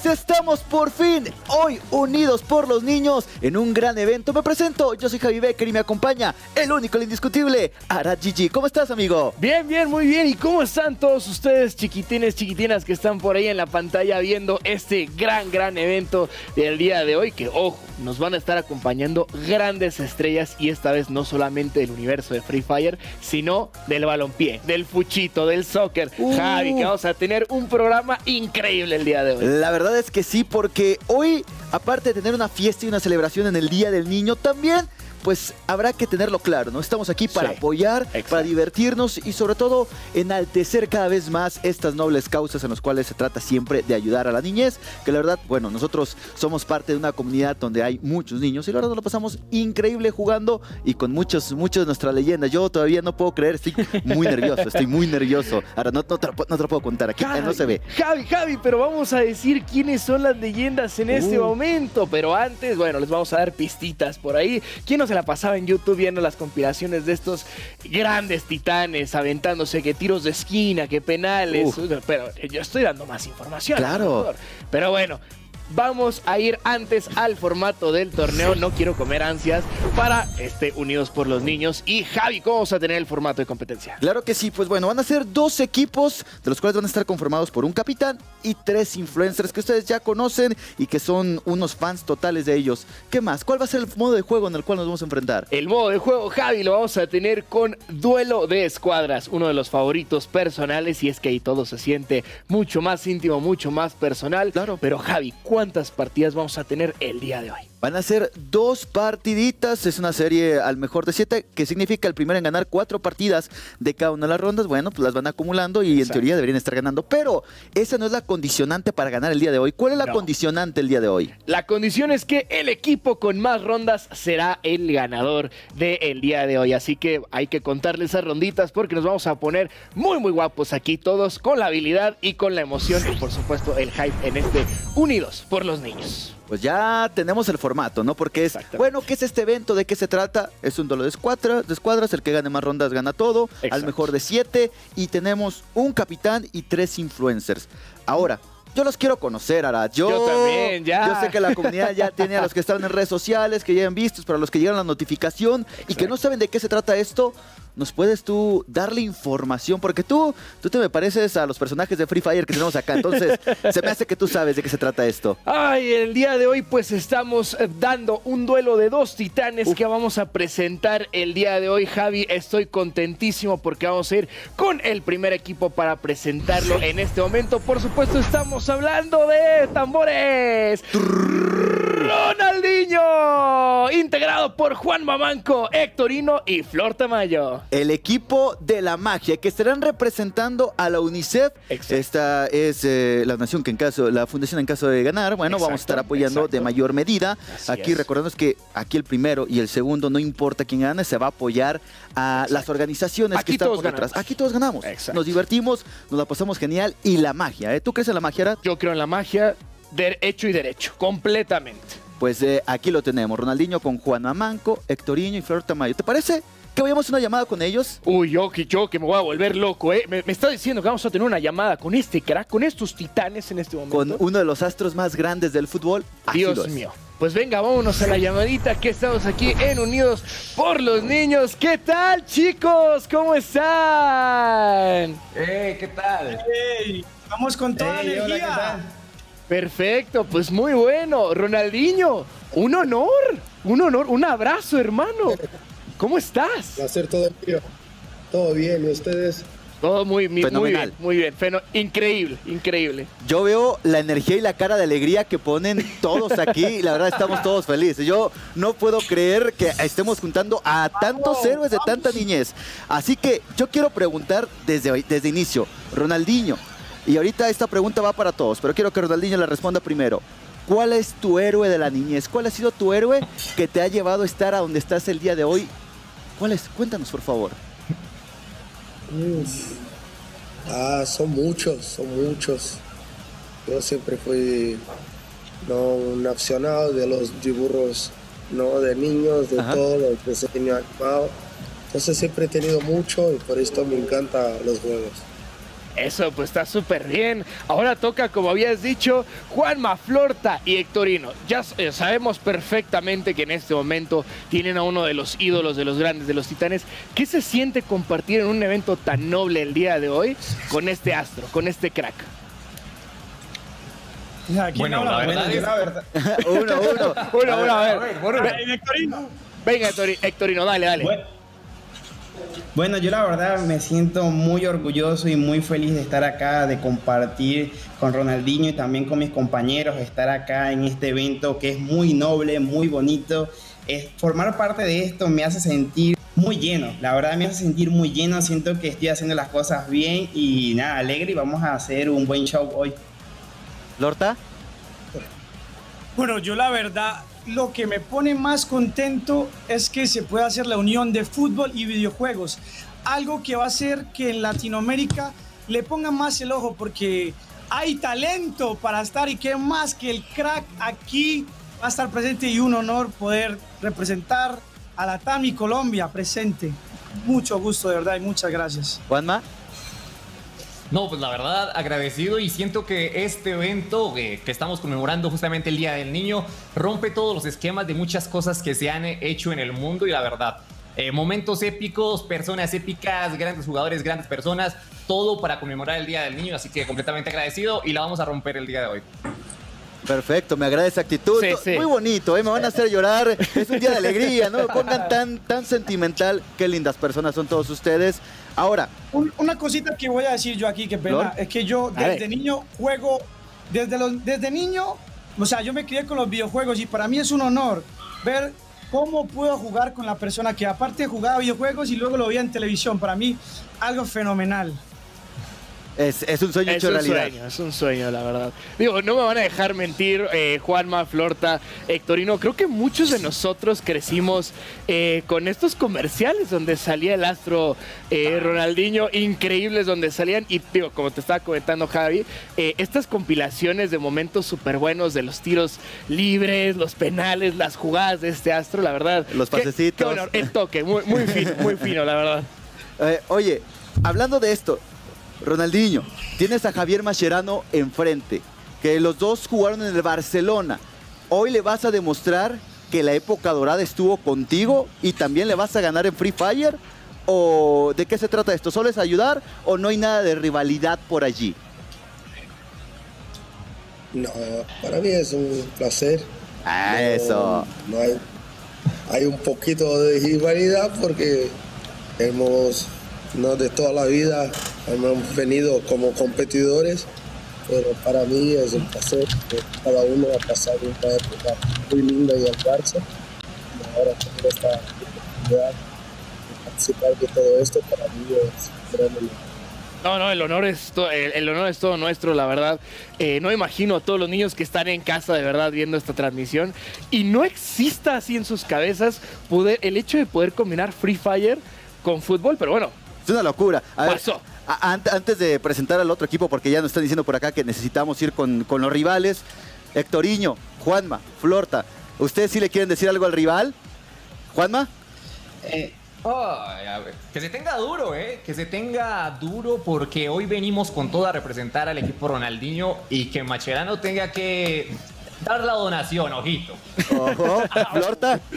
ustedes? Estamos por fin hoy unidos por los niños en un gran evento. Me presento, yo soy Javi Becker y me acompaña el único, el indiscutible, Arad Gigi. ¿Cómo estás, amigo? Bien, bien, muy bien. ¿Y cómo están todos ustedes, chiquitines, chiquitinas, que están por ahí en la pantalla viendo este gran, gran evento del día de hoy? Que, ojo, nos van a estar acompañando grandes estrellas y esta vez no solamente del universo de Free Fire, sino del balompié, del fuchito, del soccer. Uh. Javi, que vamos a tener un programa increíble el día de hoy. La verdad es que sí, porque hoy, aparte de tener una fiesta y una celebración en el Día del Niño, también pues habrá que tenerlo claro, ¿no? Estamos aquí para Sí, apoyar, exacto. para divertirnos y sobre todo enaltecer cada vez más estas nobles causas en las cuales se trata siempre de ayudar a la niñez, que la verdad, bueno, nosotros somos parte de una comunidad donde hay muchos niños y la verdad nos lo pasamos increíble jugando y con muchos, muchos de nuestras leyendas. Yo todavía no puedo creer, estoy muy nervioso, estoy muy nervioso. Ahora no, no, te, no te lo puedo contar aquí, eh, no se ve. Javi, Javi, pero vamos a decir quiénes son las leyendas en este Uh. momento. Pero antes, bueno, les vamos a dar pistitas por ahí. ¿Quién no se la pasaba en YouTube viendo las compilaciones de estos grandes titanes aventándose que tiros de esquina, que penales? Uf. Pero yo estoy dando más información. Claro. Pero bueno. Vamos a ir antes al formato del torneo. No quiero comer ansias para este Unidos por los Niños. Y Javi, ¿cómo vamos a tener el formato de competencia? Claro que sí, pues bueno, van a ser dos equipos, de los cuales van a estar conformados por un capitán y tres influencers que ustedes ya conocen y que son unos fans totales de ellos. ¿Qué más? ¿Cuál va a ser el modo de juego en el cual nos vamos a enfrentar? El modo de juego, Javi, lo vamos a tener con duelo de escuadras, uno de los favoritos personales y es que ahí todo se siente mucho más íntimo, mucho más personal. Claro. Pero Javi, ¿cuántas partidas vamos a tener el día de hoy? Van a ser dos partiditas, es una serie al mejor de siete, que significa el primero en ganar cuatro partidas de cada una de las rondas. Bueno, pues las van acumulando y en teoría deberían estar ganando, pero esa no es la condicionante para ganar el día de hoy. ¿Cuál es la No. condicionante el día de hoy? La condición es que el equipo con más rondas será el ganador del día de hoy. Así que hay que contarle esas ronditas porque nos vamos a poner muy, muy guapos aquí todos con la habilidad y con la emoción y por supuesto el hype en este Unidos por los Niños. Pues ya tenemos el formato, ¿no? Porque es, bueno, ¿qué es este evento? ¿De qué se trata? Es un duelo de, escuadra- de escuadras, el que gane más rondas gana todo, al mejor de siete, y tenemos un capitán y tres influencers. Ahora, yo los quiero conocer, Arad. Yo, Yo también, ya. Yo sé que la comunidad ya tiene a los que están en redes sociales, que ya han visto, para los que llegan la notificación y que no saben de qué se trata esto. ¿Nos puedes tú darle información? Porque tú, tú te me pareces a los personajes de Free Fire que tenemos acá. Entonces, se me hace que tú sabes de qué se trata esto. Ay, el día de hoy pues estamos eh, dando un duelo de dos titanes que vamos a presentar el día de hoy, Javi. Estoy contentísimo porque vamos a ir con el primer equipo para presentarlo en este momento. Por supuesto, estamos hablando de tambores. Ronaldinho, integrado por Juan Mamanco, Héctorino y Flor Tamayo. El equipo de la magia que estarán representando a la UNICEF. Exacto. Esta es eh, la nación que en caso, la fundación en caso de ganar, bueno, vamos a estar apoyando exacto. de mayor medida. Así aquí es. recordemos que aquí el primero y el segundo, no importa quién gane, se va a apoyar a las organizaciones Aquí que están por detrás. Aquí todos ganamos. Exacto. Nos divertimos, nos la pasamos genial y la magia. ¿eh? ¿Tú crees en la magia, Arad? Yo creo en la magia, de hecho y derecho, completamente. Pues eh, aquí lo tenemos. Ronaldinho con Juan Amanco, Hectorinho y Flor Tamayo. ¿Te parece que vayamos a una llamada con ellos? Uy, yo que yo que me voy a volver loco, ¿eh? Me, me está diciendo que vamos a tener una llamada con este crack, con estos titanes en este momento. Con uno de los astros más grandes del fútbol. Así lo Dios es. mío. Pues venga, vámonos a la llamadita que estamos aquí en Unidos por los Niños. ¿Qué tal, chicos? ¿Cómo están? ¡Eh! ¿Qué tal? ¡Ey! Vamos con toda ¿qué energía. tal? Perfecto, pues muy bueno. Ronaldinho, un honor, un honor, un abrazo, hermano. ¿Cómo estás? hacer todo mío. Todo bien, ¿y ustedes? Todo muy, muy, muy Fenomenal. bien, muy bien. Feno- increíble, increíble. Yo veo la energía y la cara de alegría que ponen todos aquí y la verdad estamos todos felices. Yo no puedo creer que estemos juntando a tantos héroes de tanta niñez. Así que yo quiero preguntar desde, desde inicio, Ronaldinho, y ahorita esta pregunta va para todos, pero quiero que Ronaldinho la responda primero. ¿Cuál es tu héroe de la niñez? ¿Cuál ha sido tu héroe que te ha llevado a estar a donde estás el día de hoy? ¿Cuál es? Cuéntanos, por favor. Uf. Ah, son muchos, son muchos. Yo siempre fui no, un aficionado de los dibujos, no de niños, de Ajá. todo, de diseño animado. Entonces siempre he tenido mucho y por esto me encantan los juegos. Eso pues está súper bien. Ahora toca, como habías dicho, Juanma, Florta y Hectorino. Ya eh, sabemos perfectamente que en este momento tienen a uno de los ídolos de los grandes, de los titanes. ¿Qué se siente compartir en un evento tan noble el día de hoy con este astro, con este crack? Bueno, la verdad, uno, uno. Uno, uno, a ver. Ay, Hectorino. Venga, Hectori- Hectorino, dale, dale. Bueno, bueno, yo la verdad me siento muy orgulloso y muy feliz de estar acá, de compartir con Ronaldinho y también con mis compañeros, estar acá en este evento que es muy noble, muy bonito. Es, formar parte de esto me hace sentir muy lleno, la verdad me hace sentir muy lleno, siento que estoy haciendo las cosas bien y nada, alegre y vamos a hacer un buen show hoy. ¿Lorta? Bueno, yo la verdad, lo que me pone más contento es que se pueda hacer la unión de fútbol y videojuegos. Algo que va a hacer que en Latinoamérica le pongan más el ojo porque hay talento para estar y que más que el crack aquí va a estar presente y un honor poder representar a la TAMI Colombia presente. Mucho gusto, de verdad, y muchas gracias. ¿Juanma? No, pues la verdad, agradecido y siento que este evento eh, que estamos conmemorando justamente el Día del Niño rompe todos los esquemas de muchas cosas que se han eh, hecho en el mundo y la verdad, eh, momentos épicos, personas épicas, grandes jugadores, grandes personas, todo para conmemorar el Día del Niño, así que completamente agradecido y la vamos a romper el día de hoy. Perfecto, me agrada esa actitud. Sí, sí. Muy bonito, ¿eh? me van a hacer llorar. Es un día de alegría, no me pongan tan, tan sentimental. Qué lindas personas son todos ustedes. Ahora, Un- una cosita que voy a decir yo aquí, que pena, ¿Lord? es que yo desde niño juego, desde, los, desde niño, o sea, yo me crié con los videojuegos y para mí es un honor ver cómo puedo jugar con la persona que aparte jugaba videojuegos y luego lo veía en televisión. Para mí, algo fenomenal. Es, es un sueño Es hecho un realidad. sueño, es un sueño, la verdad. Digo, no me van a dejar mentir, eh, Juanma, Florta, Hectorino. Creo que muchos de nosotros crecimos eh, con estos comerciales donde salía el astro eh, Ronaldinho, increíbles donde salían. Y digo, como te estaba comentando Javi, estas compilaciones de momentos súper buenos de los tiros libres, los penales, las jugadas de este astro, la verdad. Los pasecitos. qué honor, el toque, muy, muy fino, muy fino, la verdad. Oye, hablando de esto, Ronaldinho, tienes a Javier Mascherano enfrente, que los dos jugaron en el Barcelona. Hoy le vas a demostrar que la época dorada estuvo contigo y también le vas a ganar en Free Fire. ¿O de qué se trata esto? ¿Solo es ayudar o no hay nada de rivalidad por allí? No, para mí es un placer. Ah, No, eso. No hay, hay un poquito de rivalidad porque hemos, no de toda la vida, hemos venido como competidores, pero para mí es un placer que cada uno ha pasado una época muy linda y el Barça. Ahora tener esta oportunidad de participar de todo esto, para mí es tremendo. No, no, el honor es, el honor es todo nuestro, la verdad. Eh, no imagino a todos los niños que están en casa de verdad viendo esta transmisión y no exista así en sus cabezas poder, el hecho de poder combinar Free Fire con fútbol, pero bueno, Es una locura. A ver, Pasó. a- an- antes de presentar al otro equipo, porque ya nos están diciendo por acá que necesitamos ir con, con los rivales. Hectoriño, Juanma, Florta, ¿ustedes sí le quieren decir algo al rival? Juanma, Eh, Ay, a ver, Que se tenga duro, ¿eh? Que se tenga duro porque hoy venimos con todo a representar al equipo Ronaldinho y que Macherano tenga que dar la donación, ojito. ojo, Florta.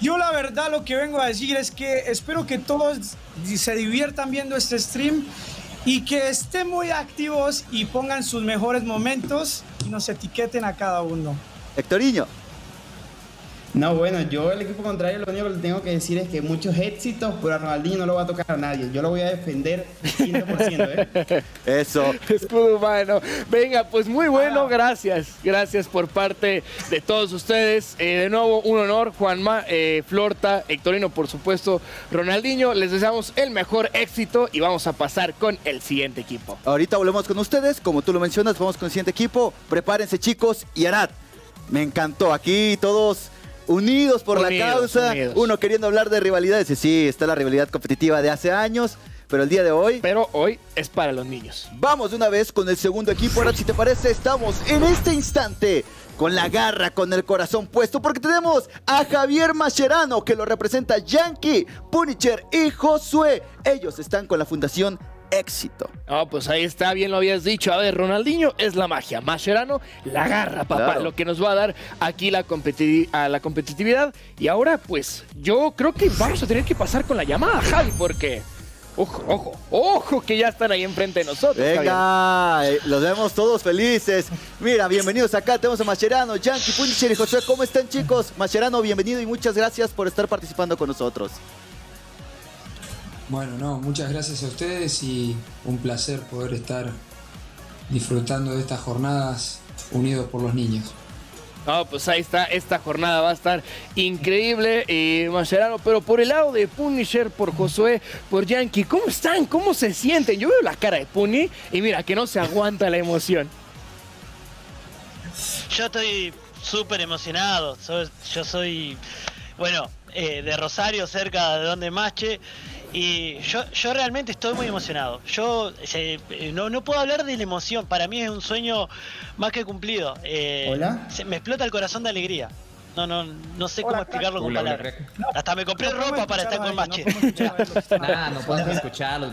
Yo la verdad lo que vengo a decir es que espero que todos se diviertan viendo este stream y que estén muy activos y pongan sus mejores momentos y nos etiqueten a cada uno. Hectoriño, No, bueno, yo el equipo contrario lo único que le tengo que decir es que muchos éxitos, pero a Ronaldinho no lo va a tocar a nadie. Yo lo voy a defender 100%, ¿eh? eso. escudo humano. Venga, pues muy bueno, gracias. Gracias por parte de todos ustedes. Eh, de nuevo, un honor, Juanma, eh, Florta, Hectorino, por supuesto, Ronaldinho. Les deseamos el mejor éxito y vamos a pasar con el siguiente equipo. Ahorita volvemos con ustedes, como tú lo mencionas, vamos con el siguiente equipo. Prepárense chicos y Arad. Me encantó, aquí todos unidos por Unidos, la causa, unidos. uno queriendo hablar de rivalidades. Y sí, está la rivalidad competitiva de hace años, pero el día de hoy Pero hoy es para los niños. Vamos de una vez con el segundo equipo. Ahora, si te parece, estamos en este instante con la garra, con el corazón puesto, porque tenemos a Javier Mascherano, que lo representa Yankee, Punisher y Josué. Ellos están con la Fundación éxito. No, pues ahí está, bien lo habías dicho. A ver, Ronaldinho es la magia. Mascherano, la garra, papá. Claro. Lo que nos va a dar aquí la, competi- a la competitividad. Y ahora, pues, yo creo que vamos a tener que pasar con la llamada, Javi, porque. Ojo, ojo, ojo, que ya están ahí enfrente de nosotros. Venga, eh, los vemos todos felices. Mira, bienvenidos acá. Tenemos a Mascherano, Yankee, Punisher y José. ¿Cómo están, chicos? Mascherano, bienvenido y muchas gracias por estar participando con nosotros. Bueno, no, muchas gracias a ustedes y un placer poder estar disfrutando de estas jornadas unidos por los niños. No, pues ahí está, esta jornada va a estar increíble, eh, Mascherano, pero por el lado de Punisher, por Josué, por Yankee, ¿cómo están? ¿Cómo se sienten? Yo veo la cara de Puni y mira que no se aguanta la emoción. Yo estoy súper emocionado. Soy- yo soy, bueno, eh, de Rosario, cerca de donde Mache. Y yo, yo realmente estoy muy emocionado. Yo se- eh, no, no puedo hablar de la emoción. Para mí es un sueño más que cumplido. Eh, Hola. se- me explota el corazón de alegría. No, no, no sé cómo explicarlo con palabras. Hasta me compré No ropa para estar con nadie, no podemos escuchar a los que están- Nah, no podemos escucharlos.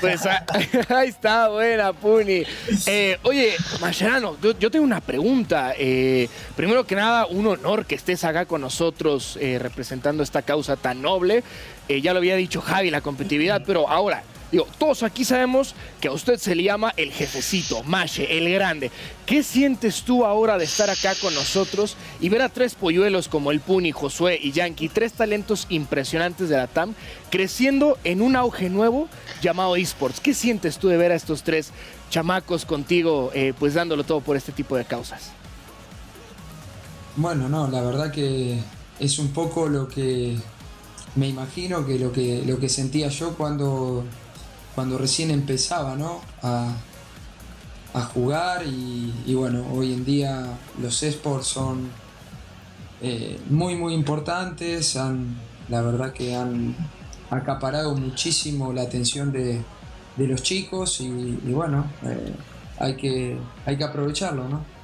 Pues ah, ahí está, buena, Puni. Eh, oye, Mascherano, yo, yo tengo una pregunta. Eh, primero que nada, un honor que estés acá con nosotros eh, representando esta causa tan noble. Ya lo había dicho Javi, la competitividad, pero ahora, digo, todos aquí sabemos que a usted se le llama el jefecito, Mache, el grande. ¿Qué sientes tú ahora de estar acá con nosotros y ver a tres polluelos como el Puni, Josué y Yankee, tres talentos impresionantes de la TAM, creciendo en un auge nuevo llamado esports? ¿Qué sientes tú de ver a estos tres chamacos contigo, eh, pues dándolo todo por este tipo de causas? Bueno, no, la verdad que es un poco lo que me imagino que lo que, lo que sentía yo cuando, cuando recién empezaba, ¿no? A, jugar y, y bueno, hoy en día los esports son eh, muy muy importantes, han, la verdad que han acaparado muchísimo la atención de, de los chicos y, y bueno, eh, hay, que, hay que aprovecharlo, ¿no?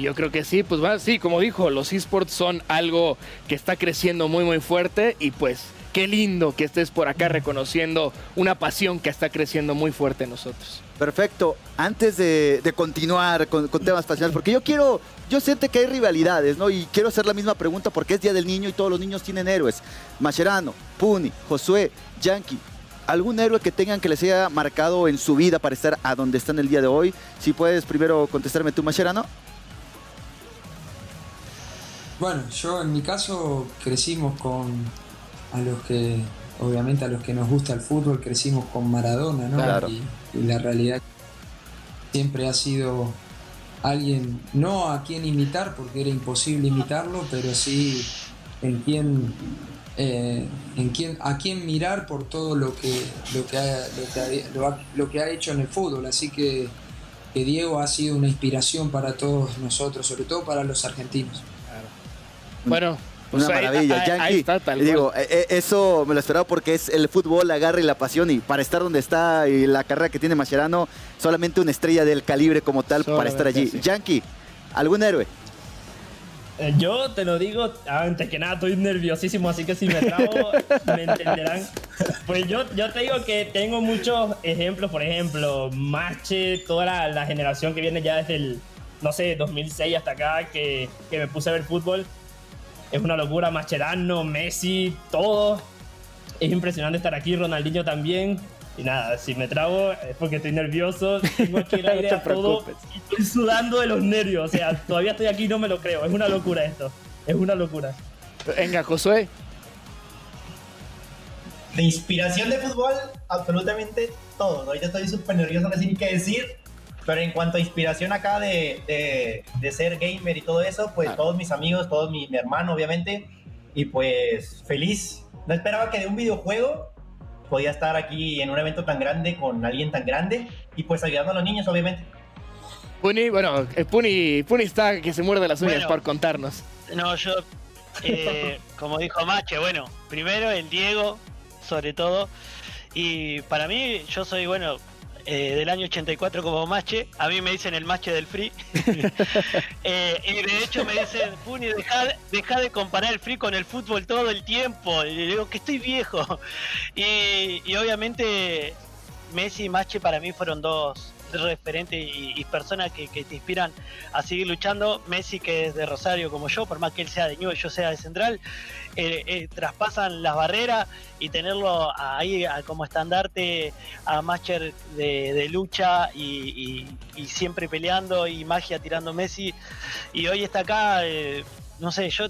Yo creo que sí, pues va, sí, como dijo, los esports son algo que está creciendo muy muy fuerte y pues qué lindo que estés por acá reconociendo una pasión que está creciendo muy fuerte en nosotros. Perfecto. Antes de, continuar con, con temas pasionales, porque yo quiero, yo siento que hay rivalidades, ¿no? Y quiero hacer la misma pregunta porque es Día del Niño y todos los niños tienen héroes. Mascherano, Puni, Josué, Yankee. ¿Algún héroe que tengan que les haya marcado en su vida para estar a donde están el día de hoy? Si puedes primero contestarme tú, Mascherano. Bueno, yo en mi caso crecimos con a los que, obviamente a los que nos gusta el fútbol, crecimos con Maradona, ¿no? Claro. Y, y la realidad siempre ha sido alguien, no a quien imitar, porque era imposible imitarlo, pero sí en quien, eh, en quien, a quien mirar por todo lo que, lo que, ha, lo que ha- lo ha- lo que ha hecho en el fútbol. Así que, que Diego ha sido una inspiración para todos nosotros, sobre todo para los argentinos. Bueno, pues Una ahí- maravilla, ahí- Yankee. ahí está, tal y digo, cual. eh, eh, eso me lo esperaba porque es el fútbol, la garra y la pasión. Y para estar donde está y la carrera que tiene Mascherano, solamente una estrella del calibre como tal para estar allí. Solamente, sí. Yankee, ¿algún héroe? Eh, Yo te lo digo, antes que nada estoy nerviosísimo, así que si me trabo me entenderán. Pues yo, yo te digo que tengo muchos ejemplos, por ejemplo, Mache, toda la, la generación que viene ya desde el, no sé, 2006 hasta acá, que, que me puse a ver fútbol. Es una locura, Mascherano, Messi, todo. Es impresionante estar aquí, Ronaldinho también. Y nada, si me trago es porque estoy nervioso, tengo aquí el No aire te a todo y estoy sudando de los nervios. O sea, todavía estoy aquí y no me lo creo. Es una locura esto. Es una locura. Venga, Josué. De inspiración de fútbol, absolutamente todo. Ahorita estoy súper nervioso, no sé ni qué decir. Pero en cuanto a inspiración acá de, de, de ser gamer y todo eso, pues Ah. todos mis amigos, todos mi, mi hermano, obviamente. Y pues feliz. No esperaba que de un videojuego podía estar aquí en un evento tan grande con alguien tan grande. Y pues ayudando a los niños, obviamente. Puni, bueno, eh, Puni, Puni está que se muerde las uñas Bueno. por contarnos. No, yo, eh, como dijo Mache, bueno, primero el Diego, sobre todo. Y para mí, yo soy, bueno, eh, del año 84 como Mache. A mí me dicen el Mache del Free. Eh, y de hecho me dicen, Puni, deja, deja de comparar el Free con el fútbol todo el tiempo. Y le digo que estoy viejo. Y, y obviamente Messi y Mache para mí fueron dos referentes y, personas que, te inspiran a seguir luchando. Messi, que es de Rosario como yo, por más que él sea de Newell's, yo sea de Central, eh, eh, traspasan las barreras y tenerlo ahí como estandarte a Macher de, lucha y, siempre peleando y magia tirando Messi. Y hoy está acá, eh, no sé, yo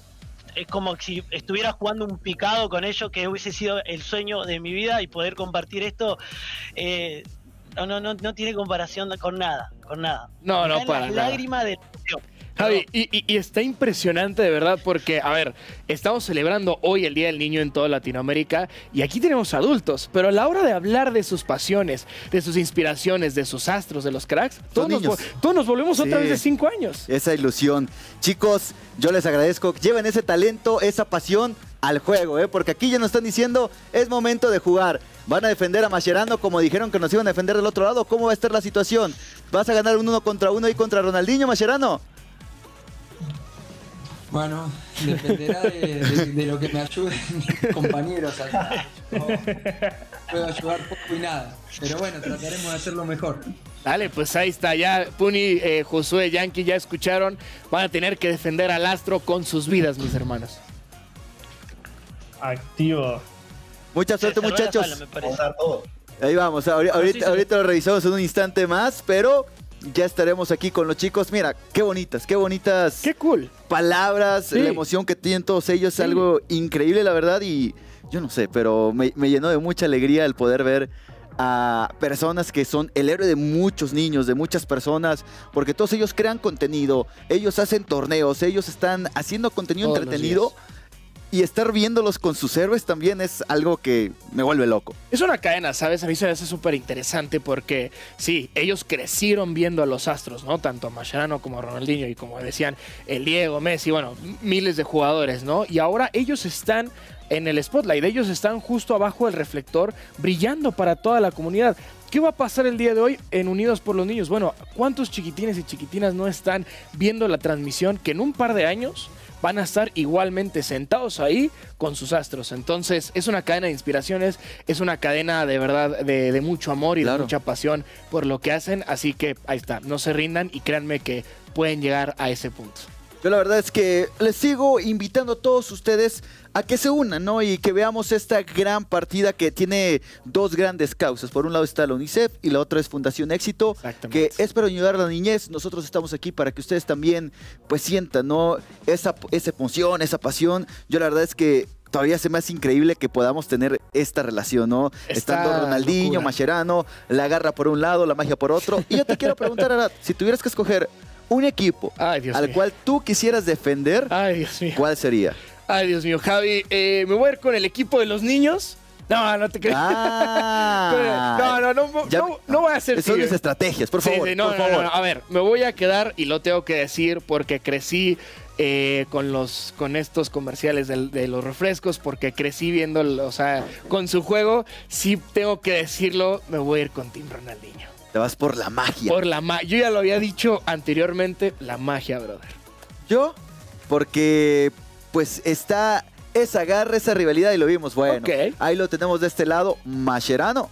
es como si estuviera jugando un picado con ellos, que hubiese sido el sueño de mi vida y poder compartir esto. No, no, no, no tiene comparación con nada, con nada. No, no, para nada. lágrimas de. Javi, y, y- y está impresionante de verdad porque, a ver, estamos celebrando hoy el Día del Niño en toda Latinoamérica y aquí tenemos adultos, pero a la hora de hablar de sus pasiones, de sus inspiraciones, de sus astros, de los cracks, todos, nos, todos nos volvemos otra vez de cinco años. Esa ilusión. Chicos, yo les agradezco. Lleven ese talento, esa pasión al juego, ¿eh? porque aquí ya nos están diciendo es momento de jugar. Van a defender a Mascherano como dijeron que nos iban a defender del otro lado. ¿Cómo va a estar la situación? ¿Vas a ganar un uno contra uno y contra Ronaldinho, Mascherano? Bueno, dependerá de, de- de lo que me ayuden mis compañeros acá. Puedo ayudar poco y nada. Pero bueno, trataremos de hacerlo mejor. Dale, pues ahí está, ya Puni, eh, Josué, Yankee, ya escucharon, van a tener que defender al astro con sus vidas, mis hermanos. Activo. Mucha suerte, muchachos. Sala, todo. Ahí vamos, ahori- ahorita, sí, sí. ahorita lo revisamos en un instante más, pero ya estaremos aquí con los chicos. Mira, qué bonitas, qué bonitas ¡Qué cool! palabras, Sí. la emoción que tienen todos ellos es algo increíble, la verdad, y yo no sé, pero me, me llenó de mucha alegría el poder ver a personas que son el héroe de muchos niños, de muchas personas, porque todos ellos crean contenido, ellos hacen torneos, ellos están haciendo contenido Todos los entretenido días. Y estar viéndolos con sus héroes también es algo que me vuelve loco. Es una cadena, ¿sabes? A mí se me hace súper interesante porque, sí, ellos crecieron viendo a los astros, ¿no? Tanto a Mascherano como Ronaldinho y como decían, el Diego, Messi, bueno, miles de jugadores, ¿no? Y ahora ellos están en el spotlight, ellos están justo abajo del reflector, brillando para toda la comunidad. ¿Qué va a pasar el día de hoy en Unidos por los Niños? Bueno, ¿cuántos chiquitines y chiquitinas no están viendo la transmisión que en un par de años van a estar igualmente sentados ahí con sus astros. Entonces, es una cadena de inspiraciones, es una cadena de verdad de, de mucho amor y de mucha pasión por lo que hacen. Así que ahí está, no se rindan y créanme que pueden llegar a ese punto. Yo la verdad es que les sigo invitando a todos ustedes a que se unan, ¿no? Y que veamos esta gran partida que tiene dos grandes causas. Por un lado está la UNICEF y la otra es Fundación Éxito, que es para ayudar a la niñez. Nosotros estamos aquí para que ustedes también pues sientan, ¿no? Esa, esa emoción, esa pasión. Yo la verdad es que todavía se me hace increíble que podamos tener esta relación, ¿no? Esta Estando Ronaldinho, locura. Mascherano, la garra por un lado, la magia por otro. Y yo te quiero preguntar, Arad, si tuvieras que escoger un equipo Ay, Dios al mío. cual tú quisieras defender, Ay, Dios mío. ¿cuál sería? Ay, Dios mío, Javi, eh, me voy a ir con el equipo de los niños. No, no te creas. Ah, no, no, no, no, Ya- no, no voy a ser Son mis estrategias, por Sí, favor, sí, no, por no, favor. A ver, me voy a quedar y lo tengo que decir porque crecí eh, con los con estos comerciales del- de, los refrescos, porque crecí viendo, o sea, con su juego. Sí tengo que decirlo, me voy a ir con Team Ronaldinho. Te vas por la magia. Por la magia. Yo ya lo había dicho anteriormente, la magia, brother. Yo, porque pues está esa garra, esa rivalidad y lo vimos. Bueno, ahí lo tenemos de este lado, Mascherano.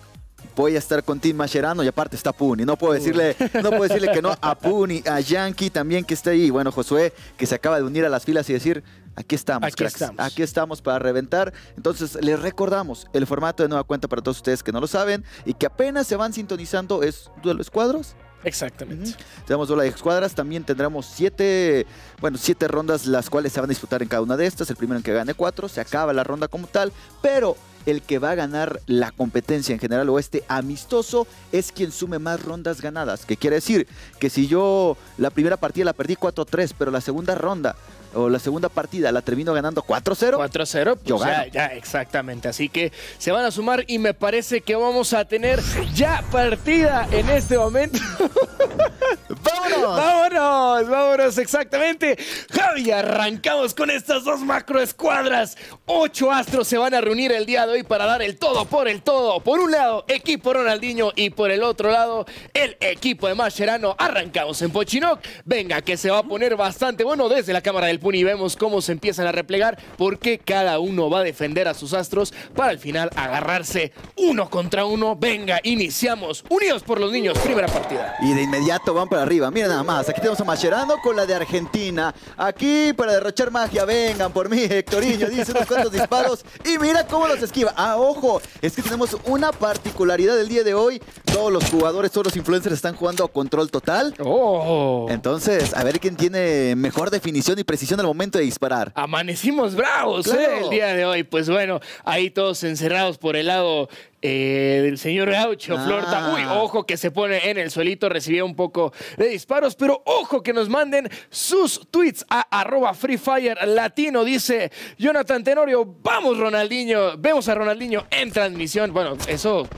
Voy a estar con Team Mascherano y aparte está Puni. No puedo decirle, no puedo decirle que no a Puni, a Yankee también que está ahí. Bueno, Josué, que se acaba de unir a las filas y decir, aquí estamos, Aquí cracks. estamos. Aquí estamos para reventar. Entonces, les recordamos, el formato de nueva cuenta para todos ustedes que no lo saben y que apenas se van sintonizando es Duelo Escuadros. Exactamente. Tenemos bola de escuadras, también tendremos siete, bueno, siete rondas las cuales se van a disputar en cada una de estas. El primero en que gane cuatro, se acaba la ronda como tal, pero el que va a ganar la competencia en general o este amistoso es quien sume más rondas ganadas. Que quiere decir que si yo la primera partida la perdí 4-3, pero la segunda ronda o la segunda partida la termino ganando 4-0, 4-0, pues ya, ya, exactamente. Así que se van a sumar y me parece que vamos a tener ya partida en este momento. ¡vámonos! Vámonos, vámonos, exactamente. Javi, arrancamos con estas dos macro escuadras. Ocho astros se van a reunir el día de hoy para dar el todo por el todo. Por un lado, equipo Ronaldinho y por el otro lado, el equipo de Mascherano. Arrancamos en Pochinoc. Venga, que se va a poner bastante bueno desde la cámara del Puni. Vemos cómo se empiezan a replegar porque cada uno va a defender a sus astros para al final agarrarse uno contra uno. Venga, iniciamos. Unidos por los niños, primera partida. Y de inmediato van para arriba. Miren nada más. Aquí tenemos a Mascherano con la de Argentina. Aquí para derrochar magia. Vengan por mí, Hectorinho. Dice unos cuantos disparos. Y mira cómo los esquiva. Ah, ojo. Es que tenemos una particularidad del día de hoy. Todos los jugadores, todos los influencers están jugando a control total. Oh. Entonces, a ver quién tiene mejor definición y precisión al momento de disparar. Amanecimos bravos Claro. ¿eh? el día de hoy. Pues bueno, ahí todos encerrados por el lado eh, del señor Gaucho, Ah. Florta. Uy, ojo que se pone en el suelito, recibía un poco de disparos, pero ojo que nos manden sus tweets a arroba Free Fire Latino. Dice Jonathan Tenorio, vamos Ronaldinho, vemos a Ronaldinho en transmisión. Bueno, eso...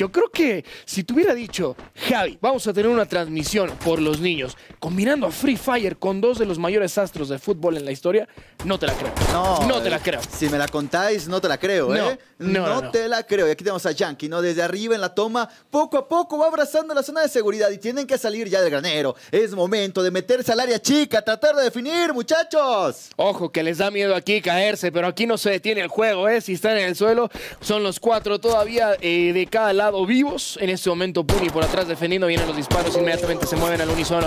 Yo creo que si te hubiera dicho, Javi, vamos a tener una transmisión por los niños, combinando a Free Fire con dos de los mayores astros de fútbol en la historia, no te la creo. No, No te eh, la creo. Si me la contáis, no te la creo, ¿eh? No, no, no. te la creo. Y aquí tenemos a Yankee, ¿no? Desde arriba en la toma, poco a poco va abrazando la zona de seguridad y tienen que salir ya del granero. Es momento de meterse al área chica, tratar de definir, muchachos. Ojo, que les da miedo aquí caerse, pero aquí no se detiene el juego, ¿eh? Si están en el suelo, son los cuatro todavía eh, de cada lado vivos. En este momento, Puni por atrás defendiendo, vienen los disparos, inmediatamente se mueven al unísono,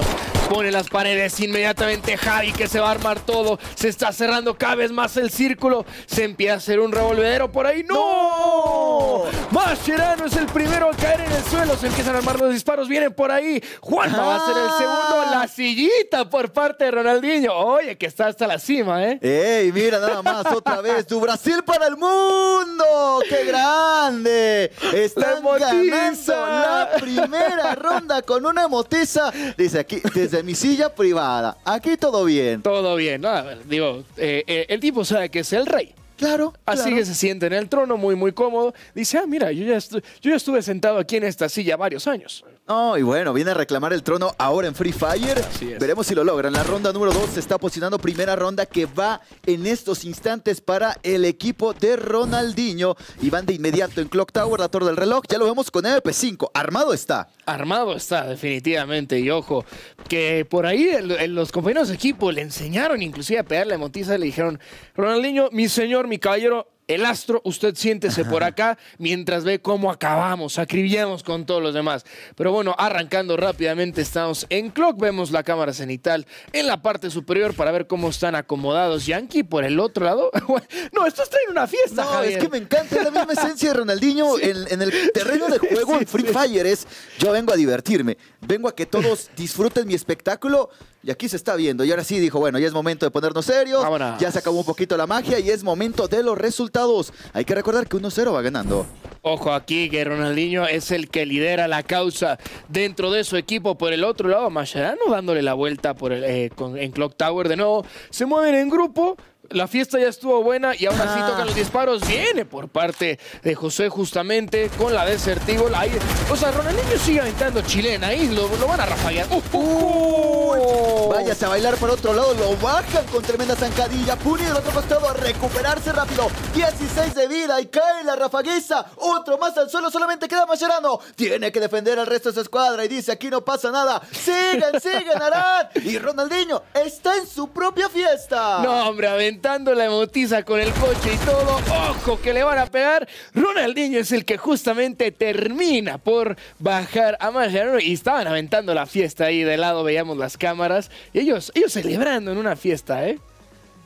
pone las paredes, inmediatamente Javi que se va a armar todo, se está cerrando cada vez más el círculo, se empieza a hacer un revolvedero por ahí, ¡no! Mascherano es el primero a caer en el suelo, se empiezan a armar los disparos, vienen por ahí, Juanma va a ser el segundo, la sillita por parte de Ronaldinho, oye, que está hasta la cima, ¿eh? ¡Ey, mira nada más otra vez! ¡Tu Brasil para el mundo! ¡Qué grande! Están. Ganando la primera ronda con una emotiza. Dice aquí, desde mi silla privada. Aquí todo bien. Todo bien, digo, eh, eh, el tipo sabe que es el rey. Claro, Así claro. que se siente en el trono muy, muy cómodo. Dice, ah, mira, yo ya, yo ya estuve sentado aquí en esta silla varios años. No, y bueno, viene a reclamar el trono ahora en Free Fire. Veremos si lo logran. La ronda número 2 se está posicionando primera ronda que va en estos instantes para el equipo de Ronaldinho. Y van de inmediato en Clock Tower, la torre del reloj. Ya lo vemos con MP5. Armado está. Armado está, definitivamente. Y ojo, que por ahí el- el- los compañeros de equipo le enseñaron inclusive a pegarle a Montiza. Le dijeron, Ronaldinho, mi señor, mi caballero, el astro, usted siéntese por acá mientras ve cómo acabamos, acribillamos con todos los demás. Pero bueno, arrancando rápidamente, estamos en clock, vemos la cámara cenital en la parte superior para ver cómo están acomodados. Yankee por el otro lado. no, estos traen una fiesta, No, Javier. es que me encanta, es la misma esencia de Ronaldinho en, en el terreno de juego en Free Fire. Es, yo vengo a divertirme, vengo a que todos disfruten mi espectáculo y aquí se está viendo. Y ahora sí dijo, bueno, ya es momento de ponernos serios, Vámonos. ya se acabó un poquito la magia y es momento de los resultados. Hay que recordar que 1-0 va ganando. Ojo aquí que Ronaldinho es el que lidera la causa dentro de su equipo. Por el otro lado, Mascherano dándole la vuelta por el, eh, con- en Clock Tower de nuevo. Se mueven en grupo. La fiesta ya estuvo buena y ahora sí Ah. tocan los disparos. Viene por parte de José justamente con la desertivo. Ahí, o sea, Ronaldinho sigue aventando chilena ahí. Lo, lo van a rafaguear. ¡Uh, uh, uh! Váyase a bailar por otro lado, lo bajan con tremenda zancadilla. Puni del otro costado a recuperarse rápido. 16 de vida y cae la rafaguiza. Otro más al suelo, solamente queda Mascherano. Tiene que defender al resto de su escuadra y dice: aquí no pasa nada. Sigan, sigan, Arad. Y Ronaldinho está en su propia fiesta. No, hombre, la emotiza con el coche y todo. Ojo que le van a pegar. Ronaldinho es el que justamente termina por bajar a Mascherano y estaban aventando la fiesta ahí de lado. Veíamos las cámaras y ellos, ellos celebrando en una fiesta, ¿eh?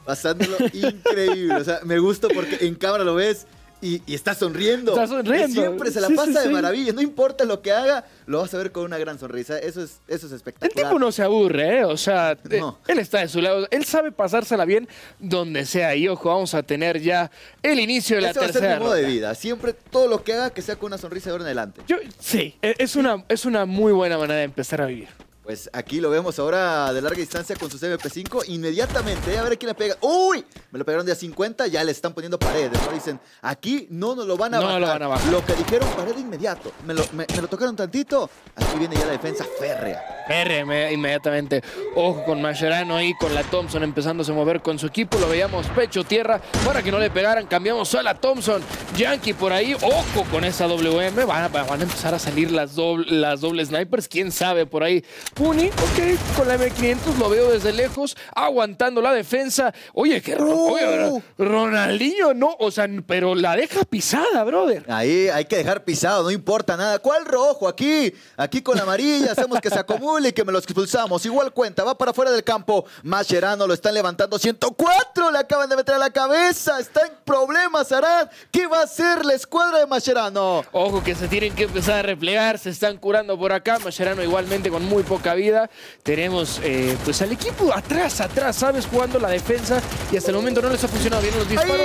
Pasándolo increíble. O sea, me gusta porque en cámara lo ves. Y, y está sonriendo. Está sonriendo. Y siempre se la Sí, pasa sí, de sí. maravilla. No importa lo que haga, lo vas a ver con una gran sonrisa. Eso es, eso es El espectacular. tipo no se aburre, ¿eh? O sea, eh, No. él está de su lado. Él sabe pasársela bien donde sea. Y ojo, vamos a tener ya el inicio de la Ese va a ser tercera mi modo de vida. Siempre todo lo que haga que sea con una sonrisa de ahora en adelante. Yo, sí, e- es una, es una muy buena manera de empezar a vivir. Pues aquí lo vemos ahora de larga distancia con sus MP5. Inmediatamente, a ver quién le pega. ¡Uy! Me lo pegaron de a 50, ya le están poniendo paredes. ¿no? Dicen, aquí no nos lo van a No bajar. lo van a bajar. Lo que dijeron, pared de inmediato. Me lo, me- me lo tocaron tantito. Aquí viene ya la defensa férrea. Me- inmediatamente. Ojo con Mascherano ahí, con la Thompson empezándose a mover con su equipo. Lo veíamos pecho, tierra, para que no le pegaran. Cambiamos a la Thompson. Yankee por ahí. Ojo con esa WM. Van a, van a empezar a salir las, doble, las dobles snipers. Quién sabe por ahí. Puni, ok, con la M500 lo veo desde lejos, aguantando la defensa. Oye, Ro- oye, Ronaldinho no, o sea, pero la deja pisada, brother. Ahí hay que dejar pisado, no importa nada. ¿Cuál rojo? Aquí, aquí con la amarilla, hacemos que se acumule y que me lo expulsamos. Igual cuenta, va para afuera del campo. Mascherano lo están levantando. 104, le acaban de meter a la cabeza. Está en problemas, Arad. ¿Qué va a hacer la escuadra de Mascherano? Ojo que se tienen que empezar a replegar, se están curando por acá. Mascherano igualmente con muy poca vida. Tenemos eh, pues al equipo atrás, atrás, ¿sabes? Jugando la defensa y hasta el momento no les ha funcionado bien los disparos.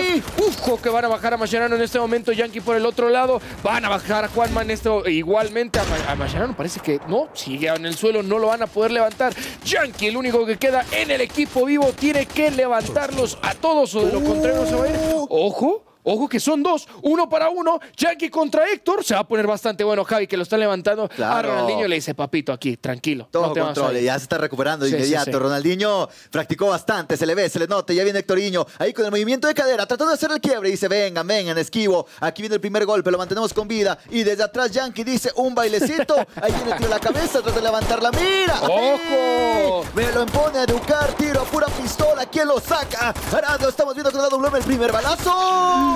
Que van a bajar a Mascherano en este momento. Yankee por el otro lado. Van a bajar a Juanma en esto igualmente. A, Ma- a Mascherano parece que no, sigue en el suelo, no lo van a poder levantar. Yankee, el único que queda en el equipo vivo, tiene que levantarlos a todos o de lo contrario no se va a ir. Ojo. Ojo que son dos, uno para uno, Yankee contra Héctor, se va a poner bastante bueno Javi que lo está levantando a. Ronaldinho le dice, papito, aquí, tranquilo, Todo no te control, ir". ya se está recuperando de Sí, inmediato. sí. Ronaldinho practicó bastante, se le ve, se le nota, ya viene Hectorinho, ahí con el movimiento de cadera, tratando de hacer el quiebre, dice, vengan, vengan, esquivo, aquí viene el primer golpe, lo mantenemos con vida, y desde atrás Yankee dice, un bailecito, ahí viene el tiro la cabeza, trata de levantar la mira, ¡Ojo! me lo impone a educar, tiro a pura pistola, ¿quién lo saca? Arado, estamos viendo con la el primer balazo.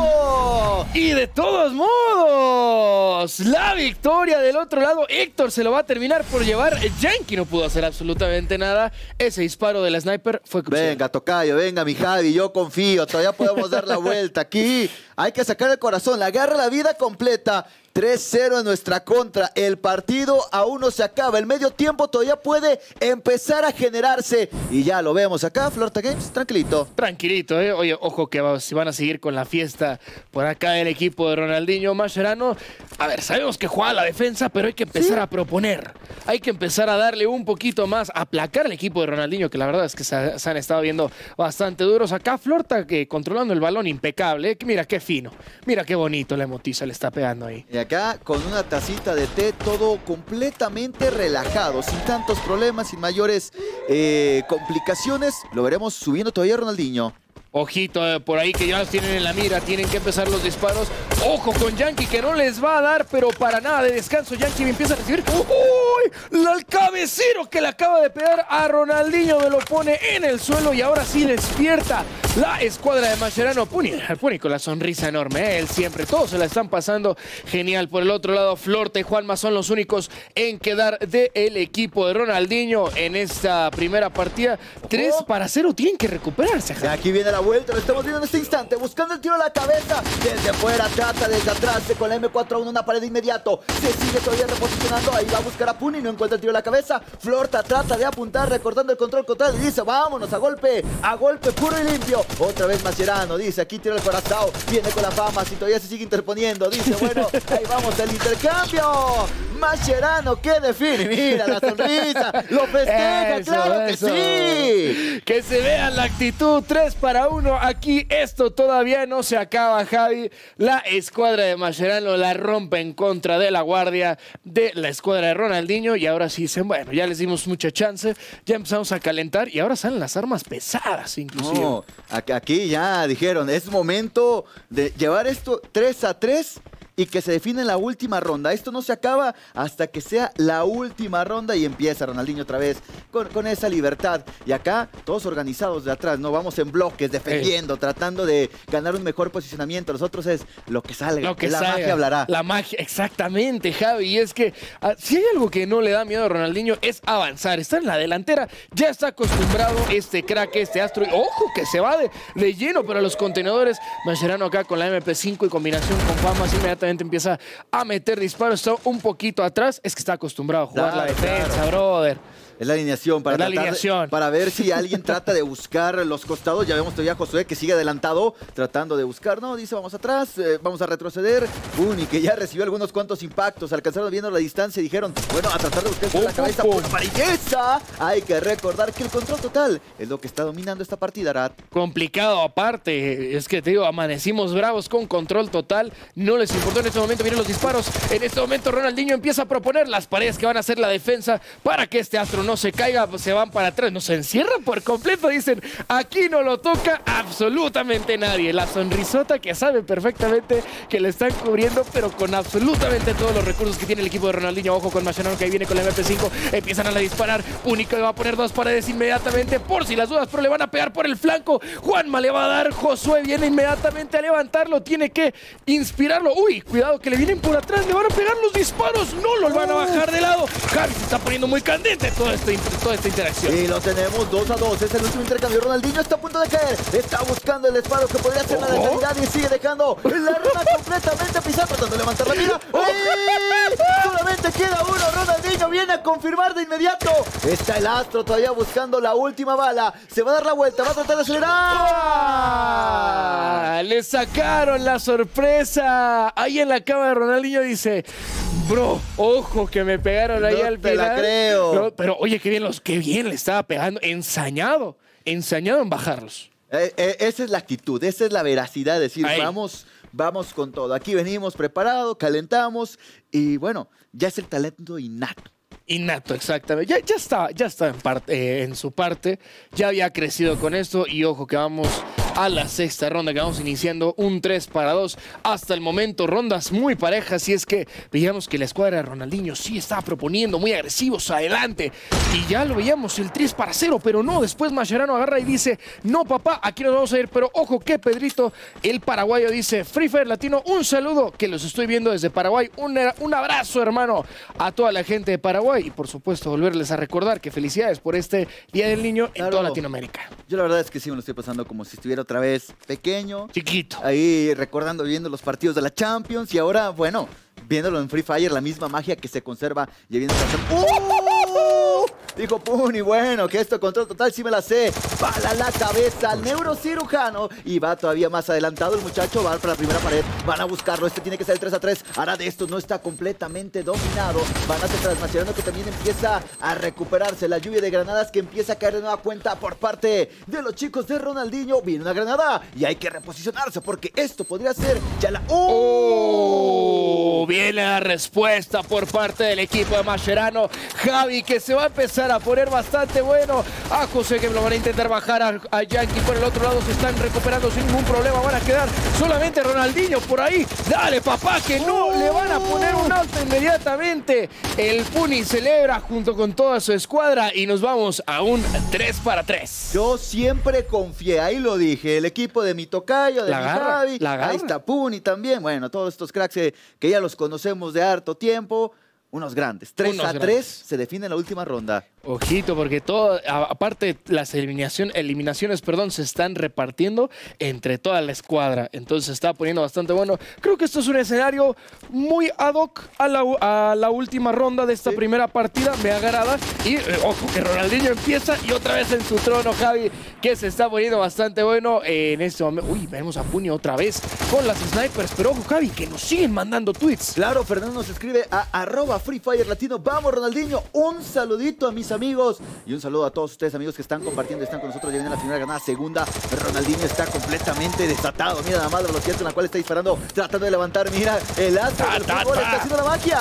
Y de todos modos, la victoria del otro lado, Héctor se lo va a terminar por llevar. Yankee no pudo hacer absolutamente nada. Ese disparo del sniper fue crucial. Venga, Tocayo, venga, mi Javi, yo confío, todavía podemos dar la vuelta aquí. Hay que sacar el corazón, la garra la vida completa. 3-0 en nuestra contra. El partido aún no se acaba. El medio tiempo todavía puede empezar a generarse. Y ya lo vemos acá, Florta Games, tranquilito. Tranquilito, ¿eh? Oye, ojo que va- si van a seguir con la fiesta por acá el equipo de Ronaldinho Mascherano. A ver, sabemos que juega la defensa, pero hay que empezar a proponer. Hay que empezar a darle un poquito más, a aplacar al equipo de Ronaldinho, que la verdad es que se, se han estado viendo bastante duros. Acá Florta que controlando el balón impecable. ¿eh? Mira qué fino. Mira qué bonito la emotiza le está pegando ahí. Y acá con una tacita de té, todo completamente relajado, sin tantos problemas, sin mayores eh, complicaciones. Lo veremos subiendo todavía Ronaldinho. Ojito eh, por ahí que ya los tienen en la mira, tienen que empezar los disparos. Ojo con Yankee que no les va a dar, pero para nada de descanso. Yankee empieza a recibir. ¡Uy! El cabecero que le acaba de pegar a Ronaldinho me lo pone en el suelo y ahora sí despierta la escuadra de Mascherano. Puni, Puni con la sonrisa enorme, ¿eh? él siempre. Todos se la están pasando genial. Por el otro lado, Florta y Juanma son los únicos en quedar del equipo de Ronaldinho en esta primera partida. 3 para 0. Tienen que recuperarse. Aquí viene la vuelta, lo estamos viendo en este instante, buscando el tiro a la cabeza. Desde fuera, trata desde atrás, con la M4 a una pared de inmediato. Se sigue todavía reposicionando, ahí va a buscar a Puni, no encuentra el tiro a la cabeza. Florta trata de apuntar, recortando el control contra y dice, vámonos a golpe, a golpe puro y limpio. Otra vez Mascherano, dice, aquí tiro el corazón, viene con la fama, si todavía se sigue interponiendo. Dice, bueno, ahí vamos al intercambio. Mascherano, que define, mira la sonrisa, lo festeja, Eso, claro que sí. Que se vea la actitud 3 para 1. Aquí esto todavía no se acaba, Javi. La escuadra de Mascherano la rompe en contra de la guardia de la escuadra de Ronaldinho. Y ahora sí dicen, bueno, ya les dimos mucha chance. Ya empezamos a calentar y ahora salen las armas pesadas, inclusive. No, aquí ya dijeron, es momento de llevar esto 3 a 3 y que se define la última ronda. Esto no se acaba hasta que sea la última ronda y empieza Ronaldinho otra vez con, con esa libertad. Y acá todos organizados de atrás, ¿no? Vamos en bloques, defendiendo, tratando de ganar un mejor posicionamiento. Nosotros es lo que salga, Lo que la salga. magia hablará. La magia, exactamente, Javi. Y es que ah, si hay algo que no le da miedo a Ronaldinho es avanzar. Está en la delantera, ya está acostumbrado este crack, este astro. Y ojo que se va de, de lleno para los contenedores. Mascherano acá con la MP5 y combinación con Famas inmediatamente empieza a meter disparos. Está un poquito atrás. Es que está acostumbrado a jugar la defensa, brother. Es la alineación para, la tratar de- alineación. para ver si alguien trata de buscar los costados. Ya vemos todavía a Josué que sigue adelantado, tratando de buscar. No, dice vamos atrás, eh, vamos a retroceder. Uni que ya recibió algunos cuantos impactos. Alcanzaron viendo la distancia y dijeron, bueno, a tratar de buscar Pum, la cabeza. pum, pum. amarilleza. Hay que recordar que el control total es lo que está dominando esta partida, Arat. Complicado aparte, es que te digo, amanecimos bravos con control total, no les importó en este momento, miren los disparos, en este momento Ronaldinho empieza a proponer las paredes que van a hacer la defensa para que este astro no se caiga, pues se van para atrás, no se encierran por completo, dicen, aquí no lo toca absolutamente nadie, la sonrisota que sabe perfectamente que le están cubriendo, pero con absolutamente todos los recursos que tiene el equipo de Ronaldinho, ojo con Machanano que ahí viene con la MP5, empiezan a la disparar, Único va a poner dos paredes inmediatamente por si las dudas, pero le van a pegar por el flanco, Juanma le va a dar, Josué viene inmediatamente a levantarlo, tiene que inspirarlo. Uy, cuidado que le vienen por atrás, le van a pegar los disparos, no los van a bajar de lado. Javi se está poniendo muy candente toda toda esta interacción. Y lo tenemos 2 a 2. Es el último intercambio. Ronaldinho está a punto de caer. Está buscando el disparo que podría ser la letalidad y sigue dejando la arma completamente pisada, tratando de levantar la mira. ¡Y! Solamente queda uno. Ronaldinho viene a confirmar de inmediato. Está el astro todavía buscando la última bala. Se va a dar la vuelta, va a tratar de acelerar. ¡Ah! Le sacaron la sorpresa. Ahí en la cama de Ronaldinho dice, bro, ojo que me pegaron ahí No al te la final". creo. No, pero oye, qué bien, los, qué bien le estaba pegando. Ensañado, ensañado en bajarlos. Eh, eh, esa es la actitud, esa es la veracidad. de Decir, Ahí. vamos, vamos con todo. Aquí venimos preparados, calentamos y bueno, ya es el talento innato. Innato, exactamente. Ya, ya está, ya está en, parte, eh, en su parte. Ya había crecido con esto. Y ojo que vamos a la sexta ronda, que vamos iniciando un 3 para 2. Hasta el momento, rondas muy parejas. Y es que veíamos que la escuadra de Ronaldinho sí estaba proponiendo muy agresivos adelante. Y ya lo veíamos el 3 para 0, pero no. Después Mascherano agarra y dice: No, papá, aquí nos vamos a ir. Pero ojo que Pedrito, el paraguayo, dice: Free Fire Latino, un saludo que los estoy viendo desde Paraguay. Un, un abrazo, hermano, a toda la gente de Paraguay. Y por supuesto, volverles a recordar que felicidades por este Día del Niño en Claro. toda Latinoamérica. Yo la verdad es que sí me lo estoy pasando como si estuviera otra vez pequeño. Chiquito. Ahí recordando, viendo los partidos de la Champions y ahora, bueno, viéndolo en Free Fire, la misma magia que se conserva ya viendo esta ¡Uh! Dijo Puni, bueno, que esto control total sí me la sé. Bala la cabeza al neurocirujano y va todavía más adelantado el muchacho, va para la primera pared, van a buscarlo, este tiene que ser el 3 a 3. Ahora de esto no está completamente dominado. Van a ser Mascherano que también empieza a recuperarse. La lluvia de granadas que empieza a caer de nueva cuenta por parte de los chicos de Ronaldinho. Viene una granada y hay que reposicionarse porque esto podría ser ya la... Oh, viene la respuesta por parte del equipo de Mascherano. Javi que se va a empezar a poner bastante bueno. A José que lo van a intentar bajar a, a Yankee por el otro lado. Se están recuperando sin ningún problema. Van a quedar solamente Ronaldinho por ahí. Dale papá que no le van a poner un alto inmediatamente. El Puni celebra junto con toda su escuadra y nos vamos a un 3 para 3. Yo siempre confié, ahí lo dije, el equipo de mi tocayo, de La mi agarra, Javi, la ahí está Puni también, bueno, todos estos cracks que, que ya los conocemos de harto tiempo, unos grandes. 3 Unos a grandes. 3 se define en la última ronda. Ojito, porque todo, aparte las eliminación, eliminaciones, perdón, se están repartiendo entre toda la escuadra. Entonces se está poniendo bastante bueno. Creo que esto es un escenario muy ad hoc a la, u- a la última ronda de esta primera partida. Me agrada. Y eh, ojo que Ronaldinho empieza y otra vez en su trono, Javi, que se está poniendo bastante bueno en este momento. Uy, vemos a Puño otra vez con las snipers. Pero ojo, Javi, que nos siguen mandando tweets. Claro, Fernando nos escribe a arroba Free Fire Latino. Vamos, Ronaldinho. Un saludito a mis amigos. Y un saludo a todos ustedes, amigos, que están compartiendo, están con nosotros. Ya viene la primera ganada, segunda. Ronaldinho está completamente desatado. Mira nada más la velocidad con la cual está disparando, tratando de levantar. Mira, el astro del fútbol está haciendo la magia.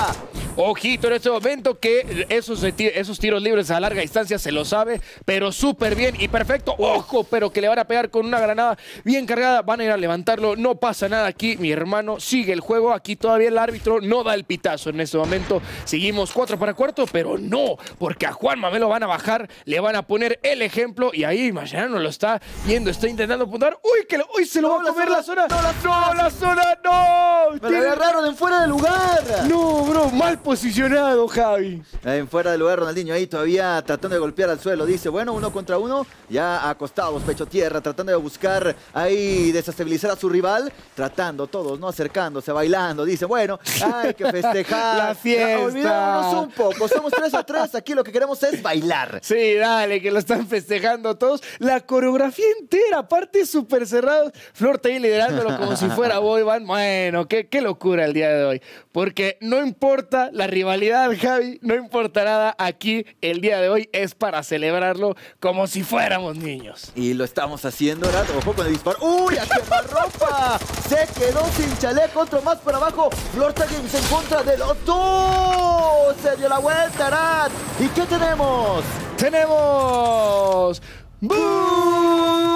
Ojito en este momento que esos, esos tiros libres a larga distancia se lo sabe, pero súper bien y perfecto. Ojo, pero que le van a pegar con una granada bien cargada. Van a ir a levantarlo. No pasa nada aquí. Mi hermano sigue el juego. Aquí todavía el árbitro no da el pitazo en este momento. Seguimos 4 para cuarto, pero no, porque a Juan me lo van a bajar, le van a poner el ejemplo y ahí Mascherano lo está viendo, está intentando apuntar. Uy, que lo- uy, se lo No, va a comer zona, la zona. no, la No, la zona, no. Me la agarraron en fuera de lugar. No, bro, mal posicionado, Javi. En fuera del lugar, Ronaldinho ahí todavía tratando de golpear al suelo. Dice, bueno, uno contra uno, ya acostados, pecho tierra, tratando de buscar ahí desestabilizar a su rival. Tratando todos, ¿no? Acercándose, bailando. Dice, bueno, hay que festejar. La fiesta. Olvidémonos un poco. Somos 3 a 3. Aquí lo que queremos es bailar. Sí, dale, que lo están festejando todos. La coreografía entera, aparte súper cerrado. Flor ahí liderándolo como si fuera boy band. Bueno, qué, qué locura el día de hoy. Porque no importa la rivalidad, Javi, no importa nada. Aquí el día de hoy es para celebrarlo como si fuéramos niños. Y lo estamos haciendo, Arad. Ojo con el disparo. ¡Uy, a ropa! Se quedó sin chaleco, otro más para abajo. Flor Games en contra de los dos. Se dio la vuelta, Arad. ¿Y qué tenemos? Tenemos... ¡Buya!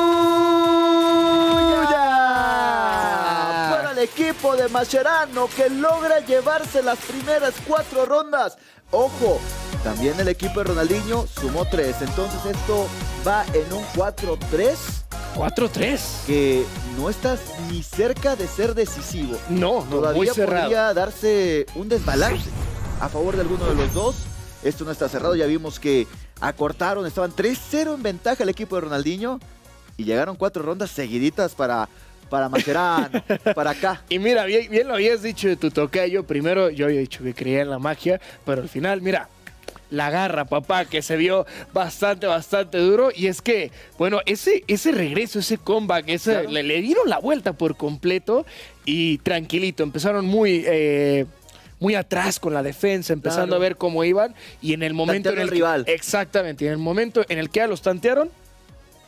Equipo de Mascherano que logra llevarse las primeras cuatro rondas. Ojo, también el equipo de Ronaldinho sumó tres. Entonces esto va en un 4-3. 4-3. Que no estás ni cerca de ser decisivo. No, no, Todavía muy cerrado. podría darse un desbalance a favor de alguno de los dos. Esto no está cerrado. Ya vimos que acortaron, estaban 3-0 en ventaja el equipo de Ronaldinho. Y llegaron cuatro rondas seguiditas para, para Mascherano, para acá. Y mira, bien, bien lo habías dicho de tu tocayo. Primero yo había dicho que creía en la magia, pero al final, mira, la garra, papá, que se vio bastante, bastante duro. Y es que, bueno, ese, ese regreso, ese comeback, ese, Claro. le, le dieron la vuelta por completo y tranquilito. Empezaron muy... eh, muy atrás con la defensa, empezando Claro. a ver cómo iban y en el momento en el rival. exactamente, en el momento en el que ya los tantearon,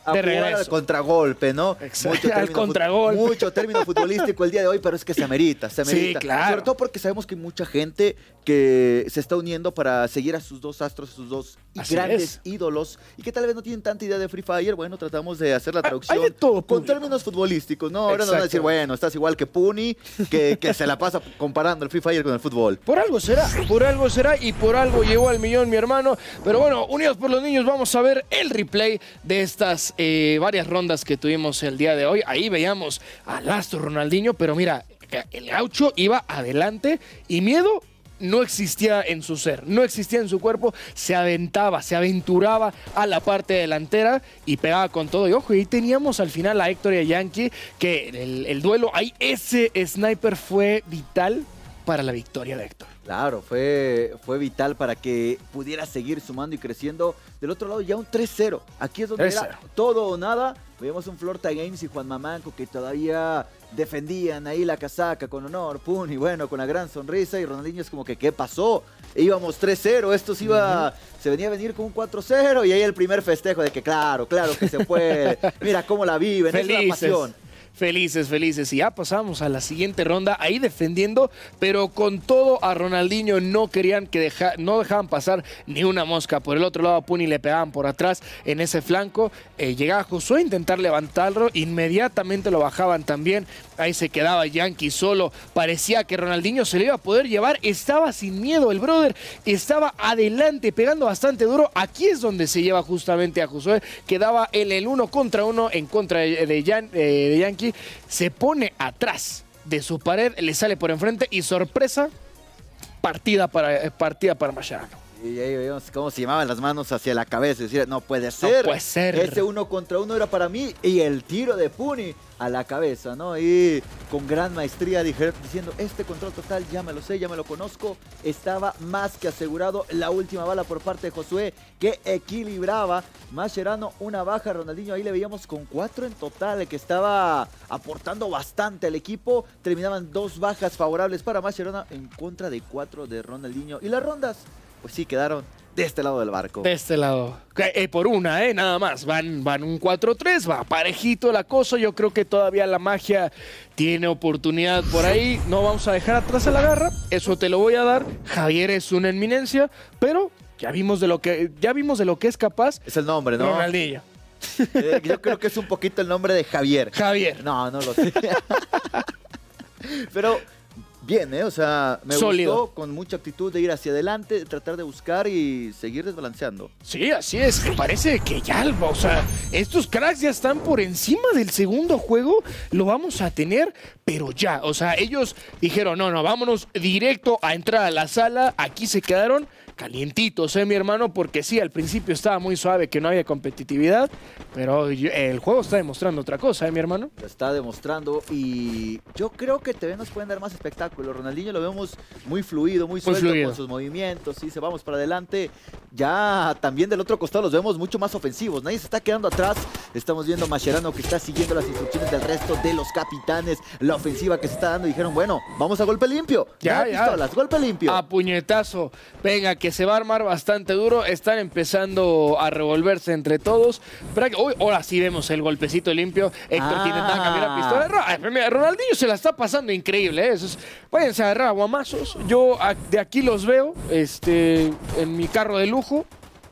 a de jugar regreso. al contragolpe, ¿no? Exacto, al término fut- contragolpe. Mucho término futbolístico el día de hoy, pero es que se amerita, se Sí, amerita. claro. Sobre todo porque sabemos que hay mucha gente que se está uniendo para seguir a sus dos astros, a sus dos Así grandes es. ídolos y que tal vez no tienen tanta idea de Free Fire. Bueno, tratamos de hacer la traducción hay de todo, con público. términos futbolísticos, ¿no? Ahora nos van a decir, Exacto. bueno, estás igual que Puni, que, que se la pasa comparando el Free Fire con el fútbol. Por algo será, por algo será y por algo llegó al millón mi hermano. Pero bueno, Unidos por los Niños, vamos a ver el replay de estas eh, varias rondas que tuvimos el día de hoy. Ahí veíamos al astro Ronaldinho, pero mira, el gaucho iba adelante y miedo no existía en su ser, no existía en su cuerpo, se aventaba, se aventuraba a la parte delantera y pegaba con todo. Y ojo, y ahí teníamos al final a Héctor y a Yankee, que el, el duelo, ahí ese sniper fue vital para la victoria de Héctor. Claro, fue, fue vital para que pudiera seguir sumando y creciendo. Del otro lado ya un 3-0. Aquí es donde 3-0. era todo o nada. Veíamos un Florta Games y Juan Mamanco que todavía defendían ahí la casaca con honor, pum, y bueno, con la gran sonrisa. Y Ronaldinho es como que, ¿qué pasó? Íbamos 3-0, esto se iba, se venía a venir con un 4-0 y ahí el primer festejo de que claro, claro que se puede. Mira cómo la viven, es la pasión. Felices, felices. Y ya pasamos a la siguiente ronda, ahí defendiendo, pero con todo a Ronaldinho no querían que deja, no dejaban pasar ni una mosca. Por el otro lado Puni le pegaban por atrás en ese flanco. Eh, llegaba Josué a intentar levantarlo, inmediatamente lo bajaban también. Ahí se quedaba Yankee solo. Parecía que Ronaldinho se le iba a poder llevar. Estaba sin miedo el brother. Estaba adelante, pegando bastante duro. Aquí es donde se lleva justamente a Josué. Quedaba en el uno contra uno en contra de, de eh, de Yankee. Se pone atrás de su pared, le sale por enfrente y sorpresa, partida para, eh, partida para. Y ahí veíamos cómo se llamaban las manos hacia la cabeza. Decía, no puede ser. puede ser. Ese uno contra uno era para mí. Y el tiro de Puni a la cabeza, ¿no? Y con gran maestría diciendo, este control total ya me lo sé, ya me lo conozco. Estaba más que asegurado la última bala por parte de Josué que equilibraba. Mascherano, una baja. Ronaldinho ahí le veíamos con cuatro en total, que estaba aportando bastante al equipo. Terminaban dos bajas favorables para Mascherano en contra de cuatro de Ronaldinho. Y las rondas pues sí, quedaron de este lado del barco. De este lado. Que, eh, por una, ¿eh? Nada más. Van, van un 4-3, va parejito la cosa. Yo creo que todavía la magia tiene oportunidad por ahí. No vamos a dejar atrás a la garra. Eso te lo voy a dar. Javier es una eminencia, pero ya vimos de lo que, ya vimos de lo que es capaz Es el nombre, ¿no? Ronaldinho. Eh, yo creo que es un poquito el nombre de Javier. Javier. No, no lo sé. Pero bien, ¿eh? O sea, me Sólido. gustó con mucha actitud de ir hacia adelante, de tratar de buscar y seguir desbalanceando. Sí, así es. Parece que ya, o sea, estos cracks ya están por encima del segundo juego. Lo vamos a tener, pero ya. O sea, ellos dijeron, no, no, vámonos directo a entrar a la sala. Aquí se quedaron calientitos, ¿eh, mi hermano? Porque sí, al principio estaba muy suave, que no había competitividad. Pero el juego está demostrando otra cosa, ¿eh, mi hermano? Lo está demostrando y yo creo que TV nos pueden dar más espectáculo. Ronaldinho lo vemos muy fluido, muy suelto fluido. con sus movimientos. Sí, se vamos para adelante. Ya también del otro costado los vemos mucho más ofensivos. Nadie se está quedando atrás. Estamos viendo a Mascherano que está siguiendo las instrucciones del resto de los capitanes. La ofensiva que se está dando. Dijeron, bueno, vamos a golpe limpio. Ya, Ya, ya. pistolas, golpe limpio. A puñetazo. Venga, que se va a armar bastante duro. Están empezando a revolverse entre todos. Uy, ahora sí vemos el golpecito limpio. Héctor Ah. que intentaba cambiar la pistola. Ay, mira, Ronaldinho se la está pasando increíble. ¿eh? Eso es- váyanse a agarrar a guamazos. Yo de aquí los veo este, en mi carro de lujo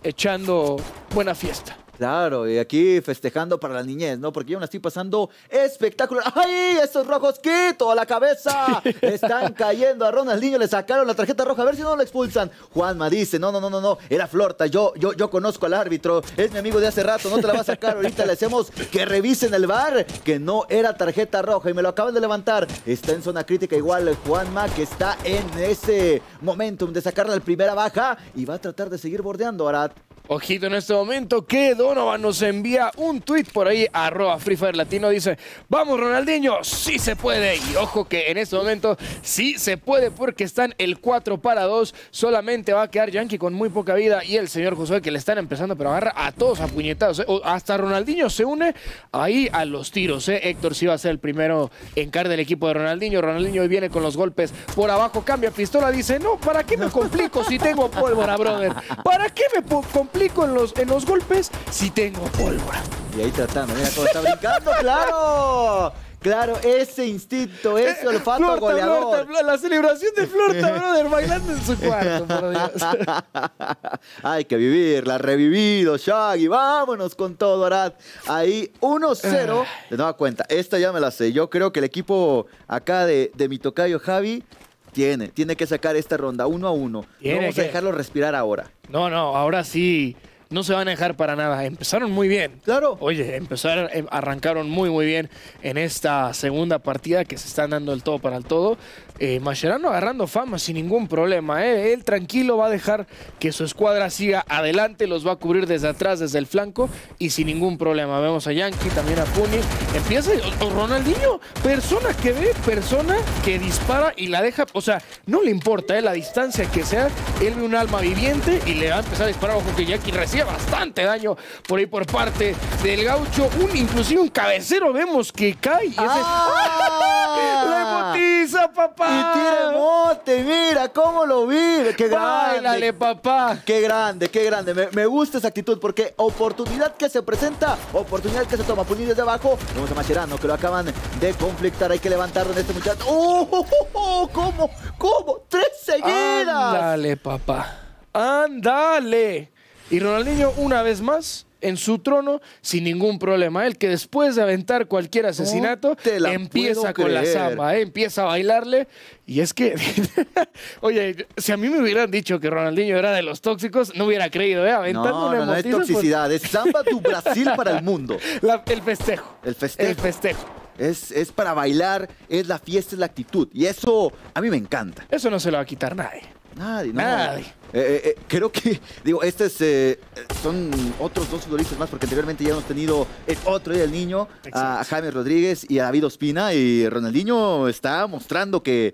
echando buena fiesta. Claro, y aquí festejando para la niñez, ¿no? Porque yo me la estoy pasando espectacular. ¡Ay! ¡Esos rojos quito a la cabeza! Están cayendo a Ronaldinho, le sacaron la tarjeta roja, a ver si no lo expulsan. Juanma dice, no, no, no, no, no, era Florta, yo, yo, yo conozco al árbitro, es mi amigo de hace rato, no te la va a sacar, ahorita le hacemos que revisen el bar, que no era tarjeta roja y me lo acaban de levantar. Está en zona crítica igual Juanma, que está en ese momentum de sacarla al primera baja y va a tratar de seguir bordeando, Arad. Ojito en este momento que Donovan nos envía un tweet por ahí, arroba Free Fire Latino, dice, vamos Ronaldinho, sí se puede. Y ojo que en este momento sí se puede porque están el 4 para 2, solamente va a quedar Yankee con muy poca vida y el señor Josué que le están empezando, pero agarra a todos a puñetados. ¿eh? Hasta Ronaldinho se une ahí a los tiros. ¿eh? Héctor sí va a ser el primero en car del equipo de Ronaldinho. Ronaldinho viene con los golpes por abajo, cambia pistola, dice, no, ¿para qué me complico si tengo pólvora, brother? ¿Para qué me po- complico en los, en los golpes si tengo pólvora? Y ahí tratando, mira cómo está brincando, claro. Claro, ese instinto, ese olfato Florta, goleador. Florta, la celebración de Florta, brother, bailando en su cuarto, por Dios. Hay que vivirla, revivido, Shaggy. Vámonos con todo, Arad. Ahí 1-0. De nueva cuenta, esta ya me la sé. Yo creo que el equipo acá de, de mi tocayo Javi tiene, tiene que sacar esta ronda 1 a 1. Tiene Vamos que. a dejarlo respirar ahora. No, no, ahora sí. No se van a dejar para nada. Empezaron muy bien. Claro. Oye, empezaron, em, arrancaron muy, muy bien en esta segunda partida que se están dando el todo para el todo. Eh, Mascherano agarrando fama sin ningún problema. ¿eh? Él tranquilo va a dejar que su escuadra siga adelante, los va a cubrir desde atrás, desde el flanco y sin ningún problema. Vemos a Yankee, también a Puni. Empieza Ronaldinho, persona que ve, persona que dispara y la deja. O sea, no le importa ¿eh? la distancia que sea. Él ve un alma viviente y le va a empezar a disparar. Ojo que Yankee recibe bastante daño por ahí por parte del gaucho. Un, inclusive un cabecero vemos que cae. Y ese- ¡Ah! ¡La emotiza, papá! Y tira el mote, mira cómo lo vive. Qué grande. Báilale, papá. Qué grande, qué grande. Me, me gusta esa actitud porque oportunidad que se presenta, oportunidad que se toma. Puni desde abajo. Vamos a Mascherano que lo acaban de conflictar. Hay que levantarlo en este muchacho. ¡Oh! oh, oh, oh! ¿Cómo? ¿Cómo? ¡Tres seguidas! Ándale, papá. Ándale. Y Ronaldinho una vez más en su trono sin ningún problema. Él que después de aventar cualquier asesinato te la empieza con la samba, ¿eh? empieza a bailarle. Y es que, oye, si a mí me hubieran dicho que Ronaldinho era de los tóxicos, no hubiera creído, ¿eh? Aventando No, una no, no es toxicidad. Es samba tu Brasil para el mundo. la- el festejo. El festejo. El festejo. Es, es para bailar, es la fiesta, es la actitud. Y eso a mí me encanta. Eso no se lo va a quitar nadie. Nadie, no. Nadie. Eh, eh, eh, creo que, digo, estos eh, son otros dos futbolistas más, porque anteriormente ya hemos tenido el otro día el niño, a Jaime Rodríguez y a David Ospina, y Ronaldinho está mostrando que,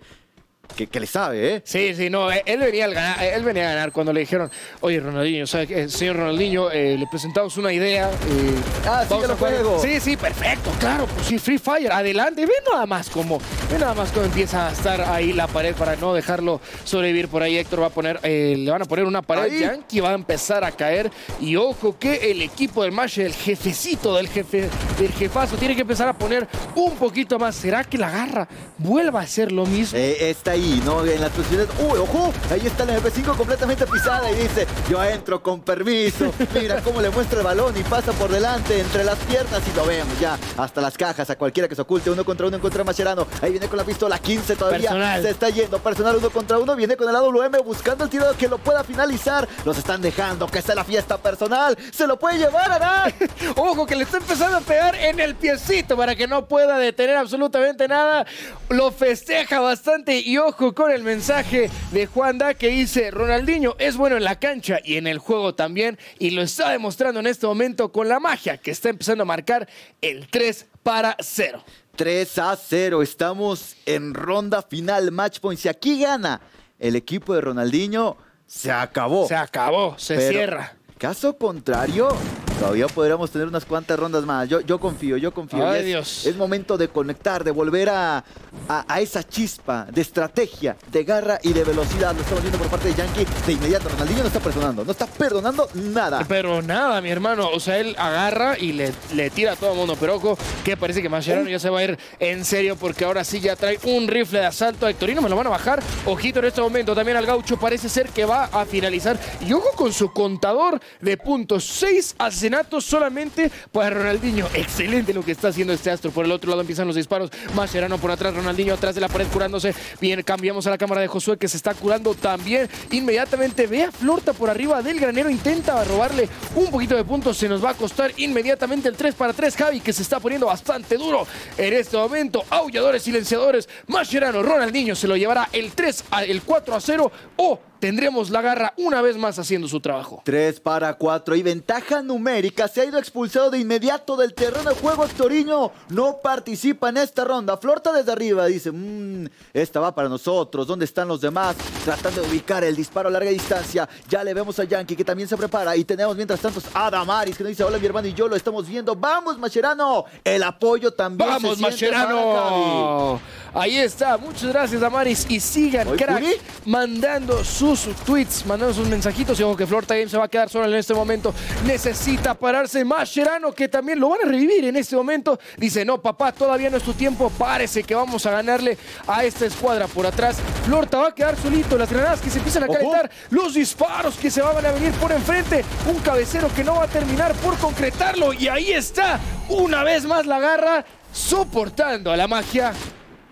que, que le sabe, ¿eh? Sí, sí, no, eh, él venía, a ganar, él venía a ganar cuando le dijeron, oye, Ronaldinho, sea, eh, señor Ronaldinho, eh, le presentamos una idea. eh, Ah, sí, que lo a jugar". juego. Sí, sí, perfecto, claro, pues sí, Free Fire, adelante, ve nada más cómo, ve nada más cómo empieza a estar ahí la pared para no dejarlo sobrevivir por ahí. Héctor va a poner, eh, le van a poner una pared, Ahí. Yankee va a empezar a caer y ojo que el equipo del Mash, el jefecito del jefe, del jefazo, tiene que empezar a poner un poquito más. ¿Será que la garra vuelva a hacer lo mismo? Eh, está ahí, ¿no? En la posibilidad. ¡Uy, ojo! Ahí está la MP5 completamente pisada y dice: Yo entro con permiso. Mira cómo le muestra el balón y pasa por delante entre las piernas y lo vemos ya. Hasta las cajas, a cualquiera que se oculte. Uno contra uno contra Mascherano. Ahí viene con la pistola, 15 todavía Personal. se está yendo, personal uno contra uno, viene con el AWM buscando el tiro que lo pueda finalizar, los están dejando, que sea la fiesta personal, se lo puede llevar, Arad. Ojo que le está empezando a pegar en el piecito para que no pueda detener absolutamente nada. Lo festeja bastante y ojo con el mensaje de Juan Da que dice Ronaldinho es bueno en la cancha y en el juego también y lo está demostrando en este momento con la magia que está empezando a marcar el 3 para 0. 3 a 0. Estamos en ronda final, match point. Si aquí gana el equipo de Ronaldinho, se acabó. Se acabó, se Pero, cierra. Caso contrario, todavía podríamos tener unas cuantas rondas más. Yo, yo confío, yo confío. Ay, es, Dios. es momento de conectar, de volver a, a- a esa chispa de estrategia, de garra y de velocidad. Lo estamos viendo por parte de Yankee. De inmediato, Ronaldinho no está perdonando, no está perdonando nada. Pero nada, mi hermano. O sea, él agarra y le, le tira a todo el mundo. Pero ojo, que parece que Mascherano ya se va a ir en serio porque ahora sí ya trae un rifle de asalto a Hectorino. Me lo van a bajar. Ojito en este momento también al gaucho. Parece ser que va a finalizar. Y ojo con su contador de puntos. Seis solamente para Ronaldinho. Excelente lo que está haciendo este astro. Por el otro lado empiezan los disparos. Mascherano por atrás, Ronaldinho atrás de la pared curándose. Bien, cambiamos a la cámara de Josué que se está curando también. Inmediatamente ve a Florta por arriba del granero. Intenta robarle un poquito de puntos. Se nos va a costar inmediatamente el 3 para 3. Javi que se está poniendo bastante duro en este momento. Aulladores, silenciadores. Mascherano, Ronaldinho se lo llevará el 3 a el 4 a 0 o tendremos la garra una vez más haciendo su trabajo. 3 para 4 y ventaja numérica. Se ha ido expulsado de inmediato del terreno de juego. Toriño no participa en esta ronda. Florta desde arriba. Dice, "Mm, esta va para nosotros. ¿Dónde están los demás? Tratando de ubicar el disparo a larga distancia. Ya le vemos a Yankee que también se prepara. Y tenemos mientras tanto a Damaris que nos dice, hola mi hermano y yo lo estamos viendo. Vamos, Mascherano. El apoyo también ¡Vamos, se. Mascherano! Ahí está. Muchas gracias, Damaris. Y sigan, crack, mandando sus tweets, mandando sus mensajitos. Y ojo que Florta Game se va a quedar solo en este momento. Necesita pararse Mascherano, que también lo van a revivir en este momento. Dice, no, papá, todavía no es tu tiempo. Parece que vamos a ganarle a esta escuadra por atrás. Florta va a quedar solito. Las granadas que se empiezan a calentar. Los disparos que se van a venir por enfrente. Un cabecero que no va a terminar por concretarlo. Y ahí está, una vez más la garra, soportando a la magia.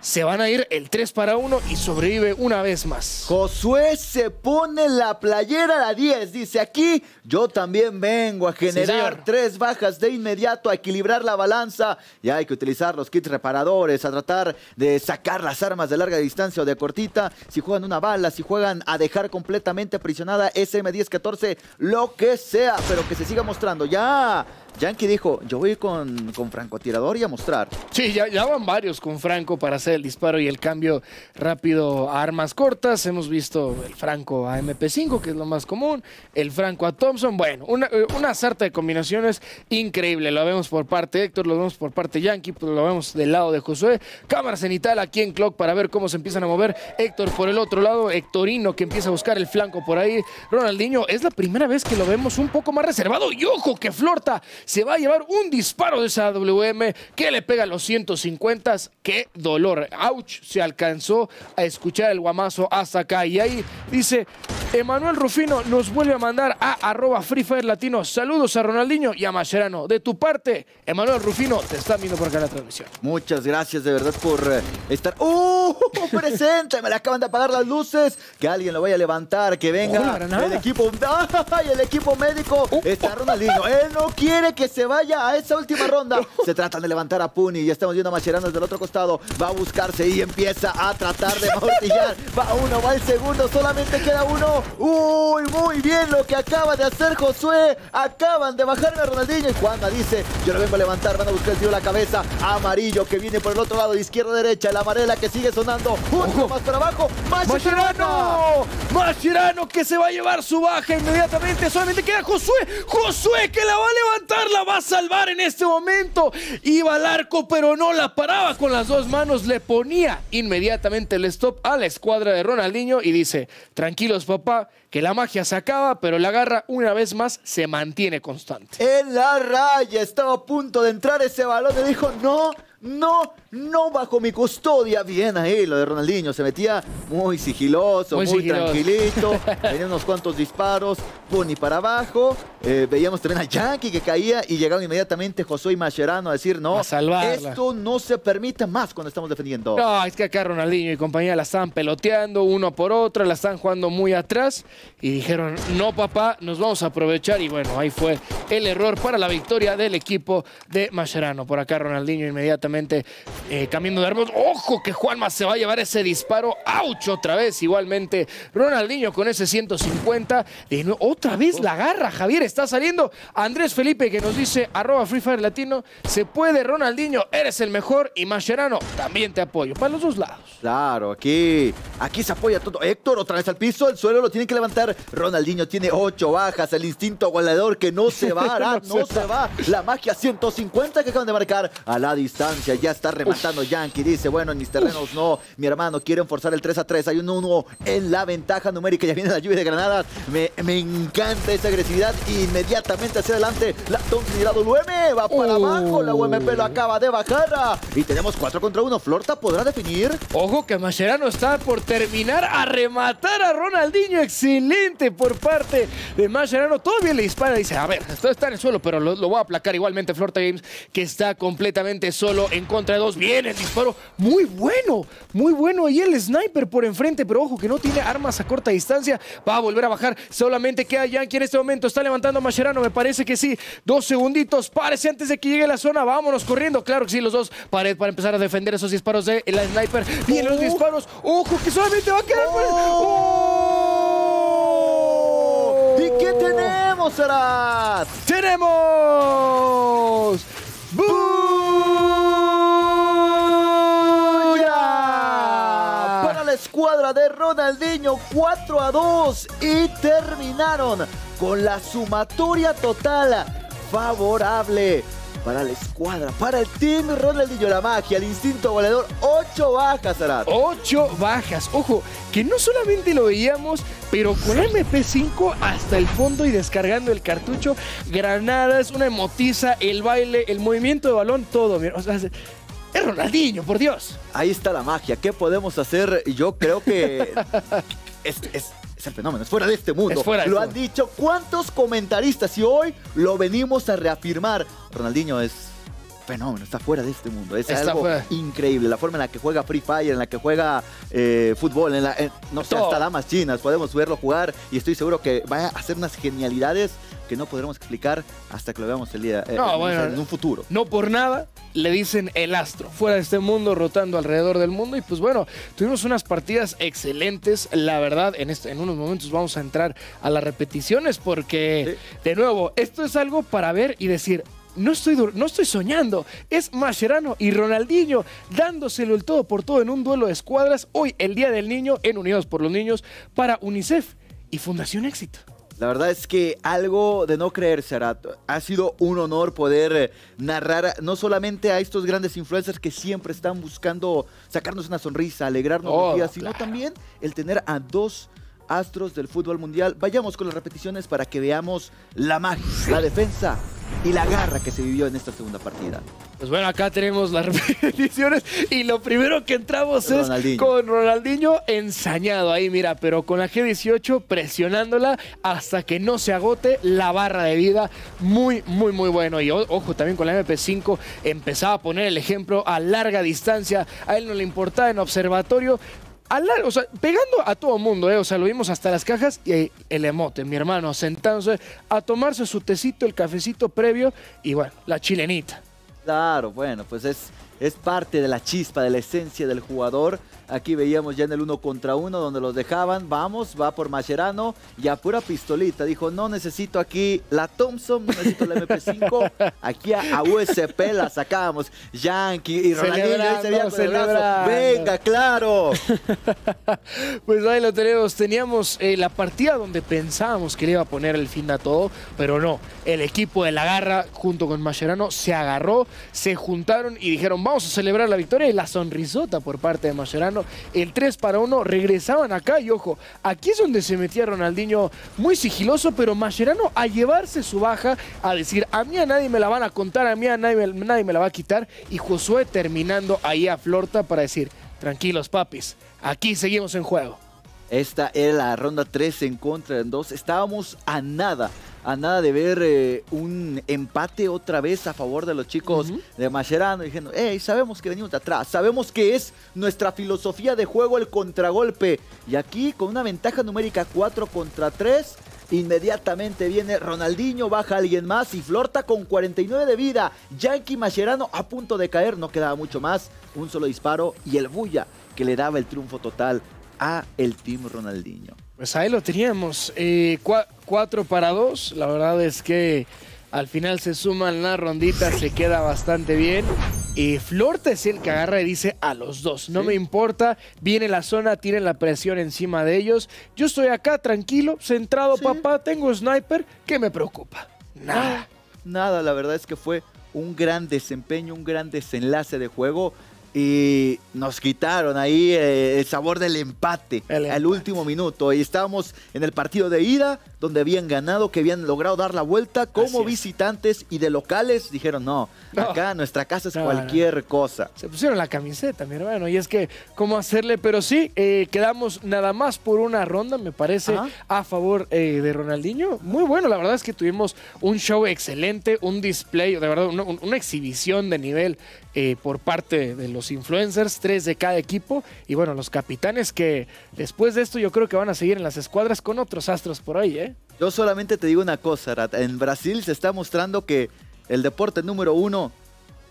Se van a ir el 3 para 1 y sobrevive una vez más. Josué se pone la playera a la 10. Dice aquí, yo también vengo a generar tres bajas de inmediato, a equilibrar la balanza. Y hay que utilizar los kits reparadores, a tratar de sacar las armas de larga distancia o de cortita. Si juegan una bala, si juegan a dejar completamente aprisionada SM-1014, lo que sea, pero que se siga mostrando. Ya, Yankee dijo, yo voy con, con francotirador y a mostrar. Sí, ya, ya van varios con Franco para hacer el disparo y el cambio rápido a armas cortas. Hemos visto el Franco a MP5, que es lo más común, el Franco a Thompson. Bueno, una, eh, una sarta de combinaciones increíble. Lo vemos por parte de Héctor, lo vemos por parte de Yankee, pues lo vemos del lado de Josué. Cámara cenital aquí en Clock para ver cómo se empiezan a mover. Héctor por el otro lado, Héctorino que empieza a buscar el flanco por ahí. Ronaldinho, es la primera vez que lo vemos un poco más reservado. Y ojo que Florta se va a llevar un disparo de esa WM que le pega a los 150. ¡Qué dolor! ¡Auch! Se alcanzó a escuchar el guamazo hasta acá. Y ahí dice, Emanuel Rufino nos vuelve a mandar a arroba Free Fire Latino. Saludos a Ronaldinho y a Mascherano. De tu parte, Emanuel Rufino, te están viendo por acá la transmisión. Muchas gracias de verdad por eh, estar. ¡Uh! Presente, me le acaban de apagar las luces. Que alguien lo vaya a levantar, que Oh, venga granada. el equipo. ¡Ay! El equipo médico. Uh, Está Ronaldinho. Él no quiere que se vaya a esa última ronda. Se tratan de levantar a Puni. Ya estamos viendo a Mascherano desde el otro costado. Va a buscarse y empieza a tratar de mortillar. Va uno, va el segundo. Solamente queda uno. ¡Uy! Muy bien lo que acaba de hacer Josué. Acaban de bajarme a Ronaldinho. Y Juanma dice: Yo lo vengo a levantar. Van a buscar el tiro a la cabeza. Amarillo que viene por el otro lado de izquierda a derecha. La amarela que sigue sonando. Poco más para abajo. ¡Mascherano! ¡Mascherano que se va a llevar su baja inmediatamente! Solamente queda Josué. ¡Josué que la va a levantar! ¡La va a salvar en este momento! Iba al arco, pero no la paraba con las dos manos. Le ponía inmediatamente el stop a la escuadra de Ronaldinho y dice: Tranquilos, papá, que la magia se acaba, pero la garra una vez más se mantiene constante. En la raya estaba a punto de entrar ese balón y dijo, no, no, no bajo mi custodia. Bien ahí, lo de Ronaldinho. Se metía muy sigiloso, muy, Muy sigiloso. tranquilito. Venían unos cuantos disparos, Pony para abajo. Eh, veíamos también a Yankee que caía y llegaron inmediatamente Josué y Mascherano a decir, no, A esto no se permite más cuando estamos defendiendo. No, es que acá Ronaldinho y compañía la están peloteando uno por otra, la están jugando muy atrás y dijeron, no papá, nos vamos a aprovechar y bueno, ahí fue el error para la victoria del equipo de Mascherano. Por acá Ronaldinho inmediatamente eh, cambiando de armas. Ojo que Juanma se va a llevar ese disparo. ¡Auch! Otra vez igualmente Ronaldinho con ese 150. De otra vez la garra, Javier, está saliendo. Andrés Felipe que nos dice, arroba Free Fire Latino, se puede Ronaldinho, eres el mejor y Mascherano, también te apoyo. Para los dos lados. Claro, aquí, aquí se apoya todo. Héctor otra vez al piso, el suelo lo tiene que levantar. Ronaldinho tiene ocho bajas, el instinto goleador que no se va, Arad, no, se va. La magia 150 que acaban de marcar a la distancia. Ya está rematando Yankee. Dice, bueno, en mis terrenos no. Mi hermano, quieren forzar el 3 a 3. Hay un 1 en la ventaja numérica. Ya viene la lluvia de granadas. Me, me encanta esa agresividad. Inmediatamente hacia adelante. La Thompson y la WM va para Uh. abajo. La UMP lo acaba de bajar. Y tenemos 4 contra 1. Florta podrá definir. Ojo que Mascherano está por terminar a rematar a Ronaldinho. Excelente por parte de Mascherano. Todavía le dispara. Dice, a ver, esto está en el suelo, pero lo, lo voy a aplacar igualmente Florta Games, que está completamente solo en contra de dos. Viene el disparo. Muy bueno, muy bueno. Y el sniper por enfrente, pero ojo que no tiene armas a corta distancia. Va a volver a bajar. Solamente queda Yankee en este momento. Está levantando a Mascherano, me parece que sí. Dos segunditos. Párese antes de que llegue la zona. Vámonos corriendo. Claro que sí, los dos. Pared para empezar a defender esos disparos de la sniper. Vienen los disparos. Ojo que solamente va a quedar. ¡Oh! ¿Y qué tenemos, Arad? ¡Tenemos! ¡Buya! De Ronaldinho, 4 a 2. Y terminaron con la sumatoria total favorable. Para la escuadra, para el team Ronaldinho, la magia, el instinto goleador, 8 bajas, Arad. Ocho bajas. Ojo, que no solamente lo veíamos, pero con MP5 hasta el fondo y descargando el cartucho, granadas, una emotiza, el baile, el movimiento de balón, todo. mira, o sea, es Ronaldinho, por Dios. Ahí está la magia. ¿Qué podemos hacer? Yo creo que es, es- es el fenómeno, es fuera de este mundo. Es fuera lo este han dicho cuántos comentaristas y hoy lo venimos a reafirmar. Ronaldinho es fenómeno, está fuera de este mundo. Es Está algo fuera. increíble. La forma en la que juega Free Fire, en la que juega eh, fútbol, en la, en- no sé, hasta damas chinas. Podemos verlo jugar y estoy seguro que va a hacer unas genialidades que no podremos explicar hasta que lo veamos el día, eh, No, en- bueno. en un futuro. No por nada le dicen el astro, fuera de este mundo, rotando alrededor del mundo. Y pues bueno, tuvimos unas partidas excelentes. La verdad, en, este- en unos momentos vamos a entrar a las repeticiones porque, de nuevo, esto es algo para ver y decir. No estoy, no estoy soñando, es Mascherano y Ronaldinho dándoselo el todo por todo en un duelo de escuadras. Hoy, el Día del Niño, en Unidos por los Niños, para UNICEF y Fundación Éxito. La verdad es que algo de no creerse, Arat. Ha sido un honor poder eh, narrar no solamente a estos grandes influencers que siempre están buscando sacarnos una sonrisa, alegrarnos Oh, los días, sino claro. también el tener a dos astros del fútbol mundial. Vayamos con las repeticiones para que veamos la magia, la defensa y la garra que se vivió en esta segunda partida. Pues bueno, acá tenemos las repeticiones y lo primero que entramos es Ronaldinho. con Ronaldinho ensañado ahí, mira, pero con la G18 presionándola hasta que no se agote la barra de vida. Muy, muy, muy bueno. Y ojo, también con la MP5 empezaba a poner el ejemplo a larga distancia. A él no le importaba en observatorio. A lar- o sea, pegando a todo mundo, ¿eh? O sea, lo vimos hasta las cajas y el emote, mi hermano, sentándose a tomarse su tecito, el cafecito previo y bueno, la chilenita. Claro, bueno, pues es, es parte de la chispa, de la esencia del jugador. Aquí veíamos ya en el uno contra uno donde los dejaban. Vamos, va por Mascherano y a pura pistolita. Dijo, no necesito aquí la Thompson, no necesito la MP5. Aquí a, a USP la sacamos. Yankee y Ronaldinho. Celebrando. Venga, claro. Pues ahí lo tenemos. Teníamos eh, la partida donde pensábamos que le iba a poner el fin a todo, pero no. El equipo de la garra, junto con Mascherano, se agarró, se juntaron y dijeron, vamos a celebrar la victoria y la sonrisota por parte de Mascherano El 3 para 1, regresaban acá y ojo, aquí es donde se metía Ronaldinho muy sigiloso, pero Mascherano a llevarse su baja, a decir, a mí a nadie me la van a contar, a mí a nadie, nadie me la va a quitar, y Josué terminando ahí a Florta para decir, tranquilos papis, aquí seguimos en juego. Esta era la ronda 3 en contra de 2. Estábamos a nada, a nada de ver eh, un empate otra vez a favor de los chicos de Mascherano, diciendo, hey, sabemos que venimos de atrás, sabemos que es nuestra filosofía de juego el contragolpe. Y aquí con una ventaja numérica 4 contra 3, Inmediatamente viene Ronaldinho, baja alguien más y Florta con 49 de vida. Yankee Mascherano a punto de caer, no quedaba mucho más. Un solo disparo y el Bulla que le daba el triunfo total a el Team Ronaldinho. Pues ahí lo teníamos, 4 eh, para 2. La verdad es que al final se suman las ronditas, se queda bastante bien. Y Florta es el que agarra y dice a los dos, no me importa, viene la zona, tiene la presión encima de ellos. Yo estoy acá tranquilo, centrado papá, tengo sniper, ¿qué me preocupa? Nada. Nada, la verdad es que fue un gran desempeño, un gran desenlace de juego y nos quitaron ahí eh, el sabor del empate, al último minuto. Y estábamos en el partido de ida, donde habían ganado, que habían logrado dar la vuelta como visitantes y de locales. Dijeron, no, acá nuestra casa es cualquier cosa. Se pusieron la camiseta, mi hermano, y es que, ¿cómo hacerle? Pero sí, eh, quedamos nada más por una ronda, me parece, a favor eh, de Ronaldinho. Muy bueno, la verdad es que tuvimos un show excelente, un display, de verdad, una, exhibición de nivel por parte de los influencers, tres de cada equipo. Y bueno, los capitanes que después de esto yo creo que van a seguir en las escuadras con otros astros por ahí, ¿eh? Yo solamente te digo una cosa, Rat. En Brasil se está mostrando que el deporte número uno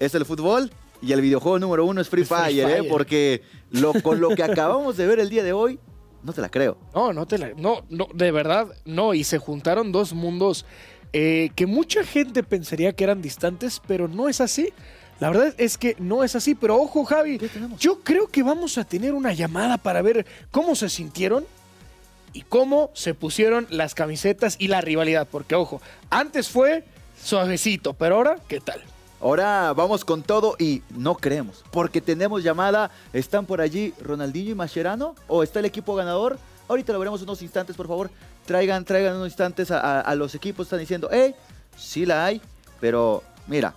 es el fútbol y el videojuego número uno es Free, Fire, ¿eh? Porque lo, con lo que acabamos de ver el día de hoy, no te la creo. No, no te la... No, no, de verdad, no. Y se juntaron dos mundos eh, que mucha gente pensaría que eran distantes, pero no es así. La verdad es que no es así, pero ojo Javi, yo creo que vamos a tener una llamada para ver cómo se sintieron y cómo se pusieron las camisetas y la rivalidad, porque ojo, antes fue suavecito, pero ahora, ¿qué tal? Ahora vamos con todo y no creemos, porque tenemos llamada, ¿están por allí Ronaldinho y Mascherano? ¿O está el equipo ganador? Ahorita lo veremos unos instantes, por favor. Traigan, traigan unos instantes a, a los equipos, están diciendo, hey, sí la hay, pero mira,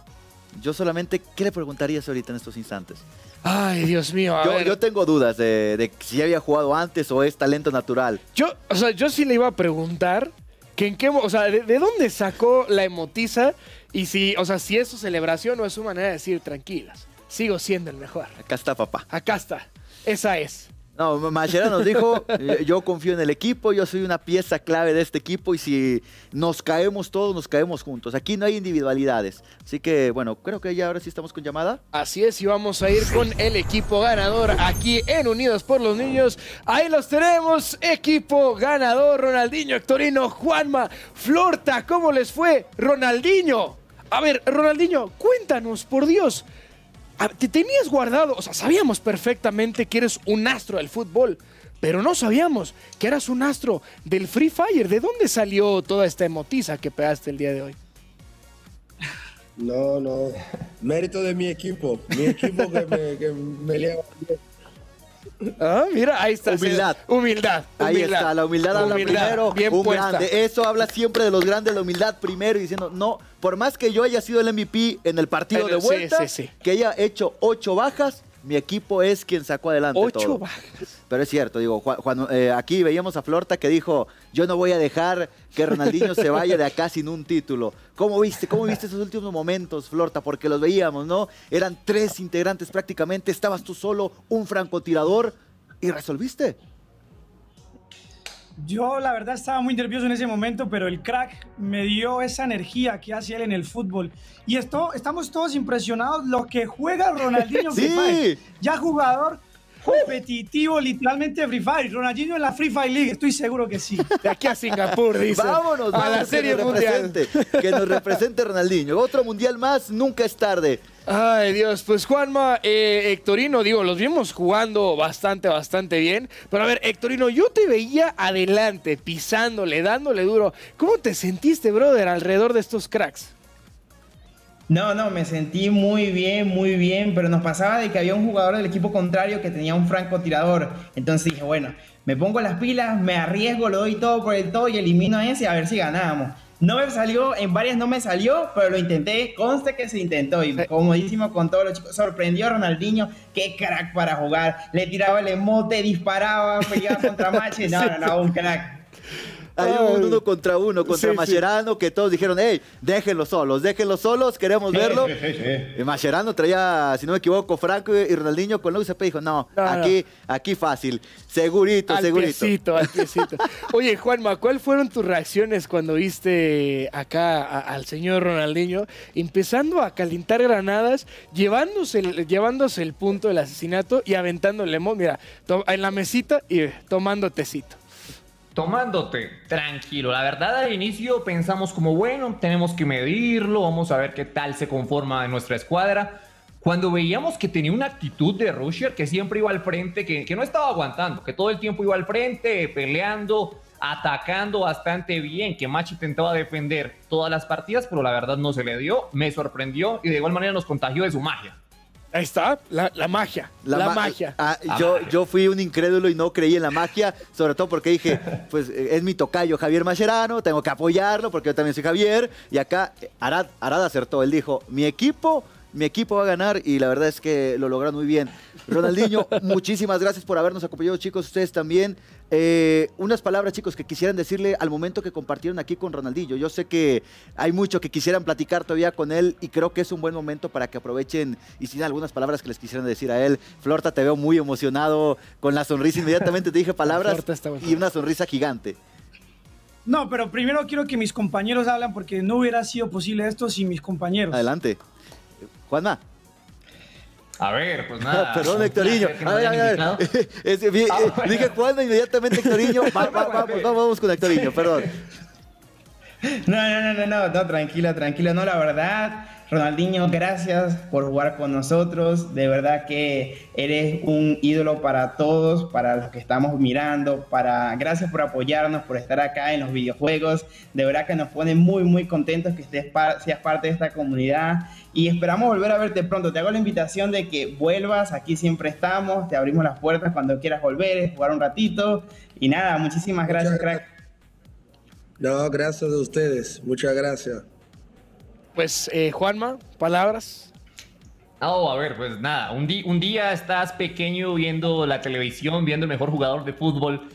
yo solamente, ¿qué le preguntarías ahorita en estos instantes? Ay, Dios mío. yo, tengo dudas de, si había jugado antes o es talento natural. Yo, o sea, yo sí le iba a preguntar que en qué, o sea, de, dónde sacó la emotiza y si, o sea, si es su celebración o es su manera de decir tranquilas. Sigo siendo el mejor. Acá está, papá. Acá está. Esa es. No, Machera nos dijo, eh, yo confío en el equipo, yo soy una pieza clave de este equipo y si nos caemos todos, nos caemos juntos. Aquí no hay individualidades. Así que, bueno, creo que ya ahora sí estamos con llamada. Así es, y vamos a ir con el equipo ganador aquí en Unidos por los Niños. Ahí los tenemos, equipo ganador, Ronaldinho, Hectorino, Juanma, Florta, ¿cómo les fue? Ronaldinho. A ver, Ronaldinho, cuéntanos, por Dios te tenías guardado, o sea, sabíamos perfectamente que eres un astro del fútbol, pero no sabíamos que eras un astro del Free Fire. ¿De dónde salió toda esta emotiza que pegaste el día de hoy? No, no. Mérito de mi equipo. Mi equipo que me, que me Ah, mira, ahí está. Humildad. Humildad. Ahí está, la humildad, habla primero. Bien un grande. Eso habla siempre de los grandes, la humildad primero y diciendo, no, por más que yo haya sido el MVP en el partido de vuelta, que haya hecho ocho bajas, mi equipo es quien sacó adelante Ocho bajas. Pero es cierto, digo, cuando, eh, aquí veíamos a Florta que dijo, yo no voy a dejar que Ronaldinho se vaya de acá sin un título. ¿Cómo viste? ¿Cómo viste esos últimos momentos, Florta? Porque los veíamos, ¿no? Eran tres integrantes prácticamente, estabas tú solo, un francotirador, y resolviste. Yo la verdad estaba muy nervioso en ese momento, pero el crack me dio esa energía que hace él en el fútbol. Y esto, estamos todos impresionados lo que juega Ronaldinho sí. Ya jugador competitivo literalmente Free Fire. Ronaldinho en la Free Fire League, estoy seguro que sí. De aquí a Singapur, dice. Vámonos, a la serie mundial. Que nos represente Ronaldinho. Otro mundial más, nunca es tarde. Ay, Dios, pues Juanma, eh, Hectorino, digo, los vimos jugando bastante, bastante bien. Pero a ver, Hectorino, yo te veía adelante, pisándole, dándole duro. ¿Cómo te sentiste, brother, alrededor de estos cracks? No, no, me sentí muy bien, muy bien, pero nos pasaba de que había un jugador del equipo contrario que tenía un francotirador. Entonces dije, bueno, me pongo las pilas, me arriesgo, lo doy todo por el todo y elimino a ese a ver si ganamos. No me salió, en varias no me salió, pero lo intenté, conste que se intentó y comodísimo con todos los chicos. Sorprendió a Ronaldinho, qué crack para jugar. Le tiraba el emote, disparaba, peleaba contra Mache. No, no, no, un crack. Hay un uno contra uno, contra Mascherano, que todos dijeron, hey, déjenlos solos, déjenlos solos, queremos verlo. y Mascherano traía, si no me equivoco, Franco y Ronaldinho con la UCP dijo, no, aquí, aquí fácil, segurito, al segurito. Piecito, al piecito. Oye, Juanma, ¿cuáles fueron tus reacciones cuando viste acá al señor Ronaldinho empezando a calentar granadas, llevándose el, llevándose el punto del asesinato y aventándole, mira, en la mesita y tomando tecito? Tomándote tranquilo. La verdad, al inicio pensamos como, bueno, tenemos que medirlo, vamos a ver qué tal se conforma en nuestra escuadra. Cuando veíamos que tenía una actitud de rusher, que siempre iba al frente, que, que no estaba aguantando, que todo el tiempo iba al frente, peleando, atacando bastante bien, que Machi intentaba defender todas las partidas, pero la verdad no se le dio, me sorprendió y de igual manera nos contagió de su magia. Ahí está, la, magia. La, magia. Ah, yo, yo fui un incrédulo y no creí en la magia, sobre todo porque dije, pues eh, es mi tocayo Javier Mascherano, tengo que apoyarlo porque yo también soy Javier. Y acá Arad, Arad acertó, él dijo, mi equipo mi equipo va a ganar y la verdad es que lo lograron muy bien. Ronaldinho, muchísimas gracias por habernos acompañado, chicos, ustedes también. Eh, unas palabras, chicos, que quisieran decirle al momento que compartieron aquí con Ronaldinho. Yo sé que hay mucho que quisieran platicar todavía con él y creo que es un buen momento para que aprovechen y si algunas palabras que les quisieran decir a él. Florta, te veo muy emocionado con la sonrisa. Inmediatamente te dije palabras y una sonrisa gigante. No, pero primero quiero que mis compañeros hablan porque no hubiera sido posible esto sin mis compañeros. Adelante. Juanma. A ver, pues nada. Perdón, Hectorinho. A ver, a ver. Ah, dije Juanma, inmediatamente Hectorinho. vamos con Hectorinho, perdón. No, no, no, no, no, no, tranquilo, tranquilo. No, la verdad, Ronaldinho, gracias por jugar con nosotros. De verdad que eres un ídolo para todos, para los que estamos mirando. Para, gracias por apoyarnos, por estar acá en los videojuegos. De verdad que nos pone muy, muy contentos que estés seas parte de esta comunidad. Y esperamos volver a verte pronto. Te hago la invitación de que vuelvas. Aquí siempre estamos. Te abrimos las puertas cuando quieras volver, jugar un ratito. Y nada, muchísimas gracias, crack. No, gracias a ustedes. Muchas gracias. Pues, eh, Juanma, palabras. Oh, a ver, pues nada, un, un día estás pequeño viendo la televisión, viendo el mejor jugador de fútbol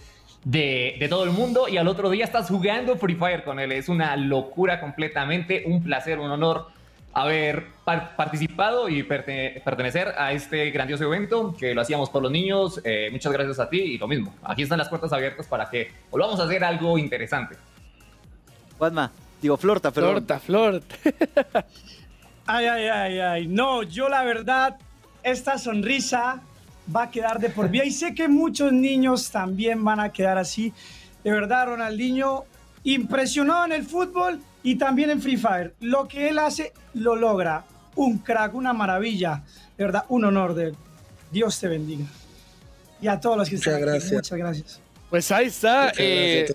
de, todo el mundo y al otro día estás jugando Free Fire con él. Es una locura completamente, un placer, un honor haber participado y pertenecer a este grandioso evento que lo hacíamos por los niños. Eh, muchas gracias a ti y lo mismo. Aquí están las puertas abiertas para que volvamos a hacer algo interesante. Juanma, Digo, Florta, pero. Florta, Florta. ay, ay, ay, ay. No, yo la verdad, esta sonrisa va a quedar de por vida y sé que muchos niños también van a quedar así. De verdad, Ronaldinho impresionó en el fútbol y también en Free Fire. Lo que él hace, lo logra. Un crack, una maravilla. De verdad, un honor de Dios te bendiga. Y a todos los que están aquí, muchas gracias. Pues ahí está. Eh,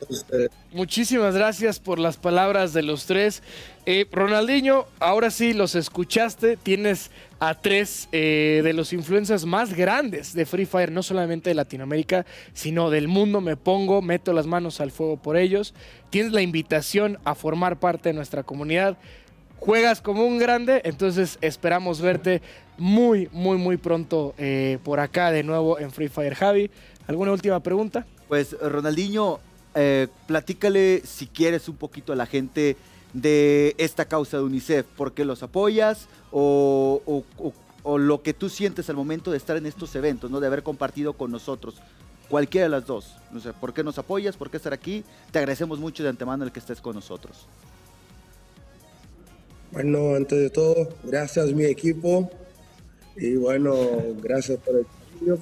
muchísimas gracias por las palabras de los tres. Eh, Ronaldinho, ahora sí los escuchaste. Tienes a tres eh, de los influencers más grandes de Free Fire, no solamente de Latinoamérica, sino del mundo. Me pongo, meto las manos al fuego por ellos. Tienes la invitación a formar parte de nuestra comunidad. Juegas como un grande, entonces esperamos verte muy, muy, muy pronto por acá de nuevo en Free Fire. Javi, ¿alguna última pregunta? Pues Ronaldinho, eh, platícale si quieres un poquito a la gente de esta causa de UNICEF, por qué los apoyas o, lo que tú sientes al momento de estar en estos eventos, ¿no? de haber compartido con nosotros. Cualquiera de las dos. No sé, ¿por qué nos apoyas? ¿Por qué estar aquí? Te agradecemos mucho de antemano el que estés con nosotros. Bueno, antes de todo, gracias mi equipo. Y bueno, gracias por el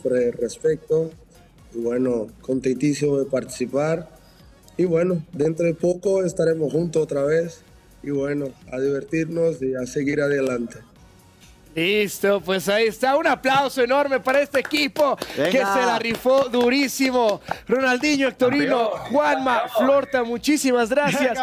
por el respeto bueno, contentísimo de participar. Y bueno, dentro de poco estaremos juntos otra vez. Y bueno, a divertirnos y a seguir adelante. Listo, pues ahí está. Un aplauso enorme para este equipo Venga. que se la rifó durísimo. Ronaldinho, Hectorino, Juanma, Florta, muchísimas gracias.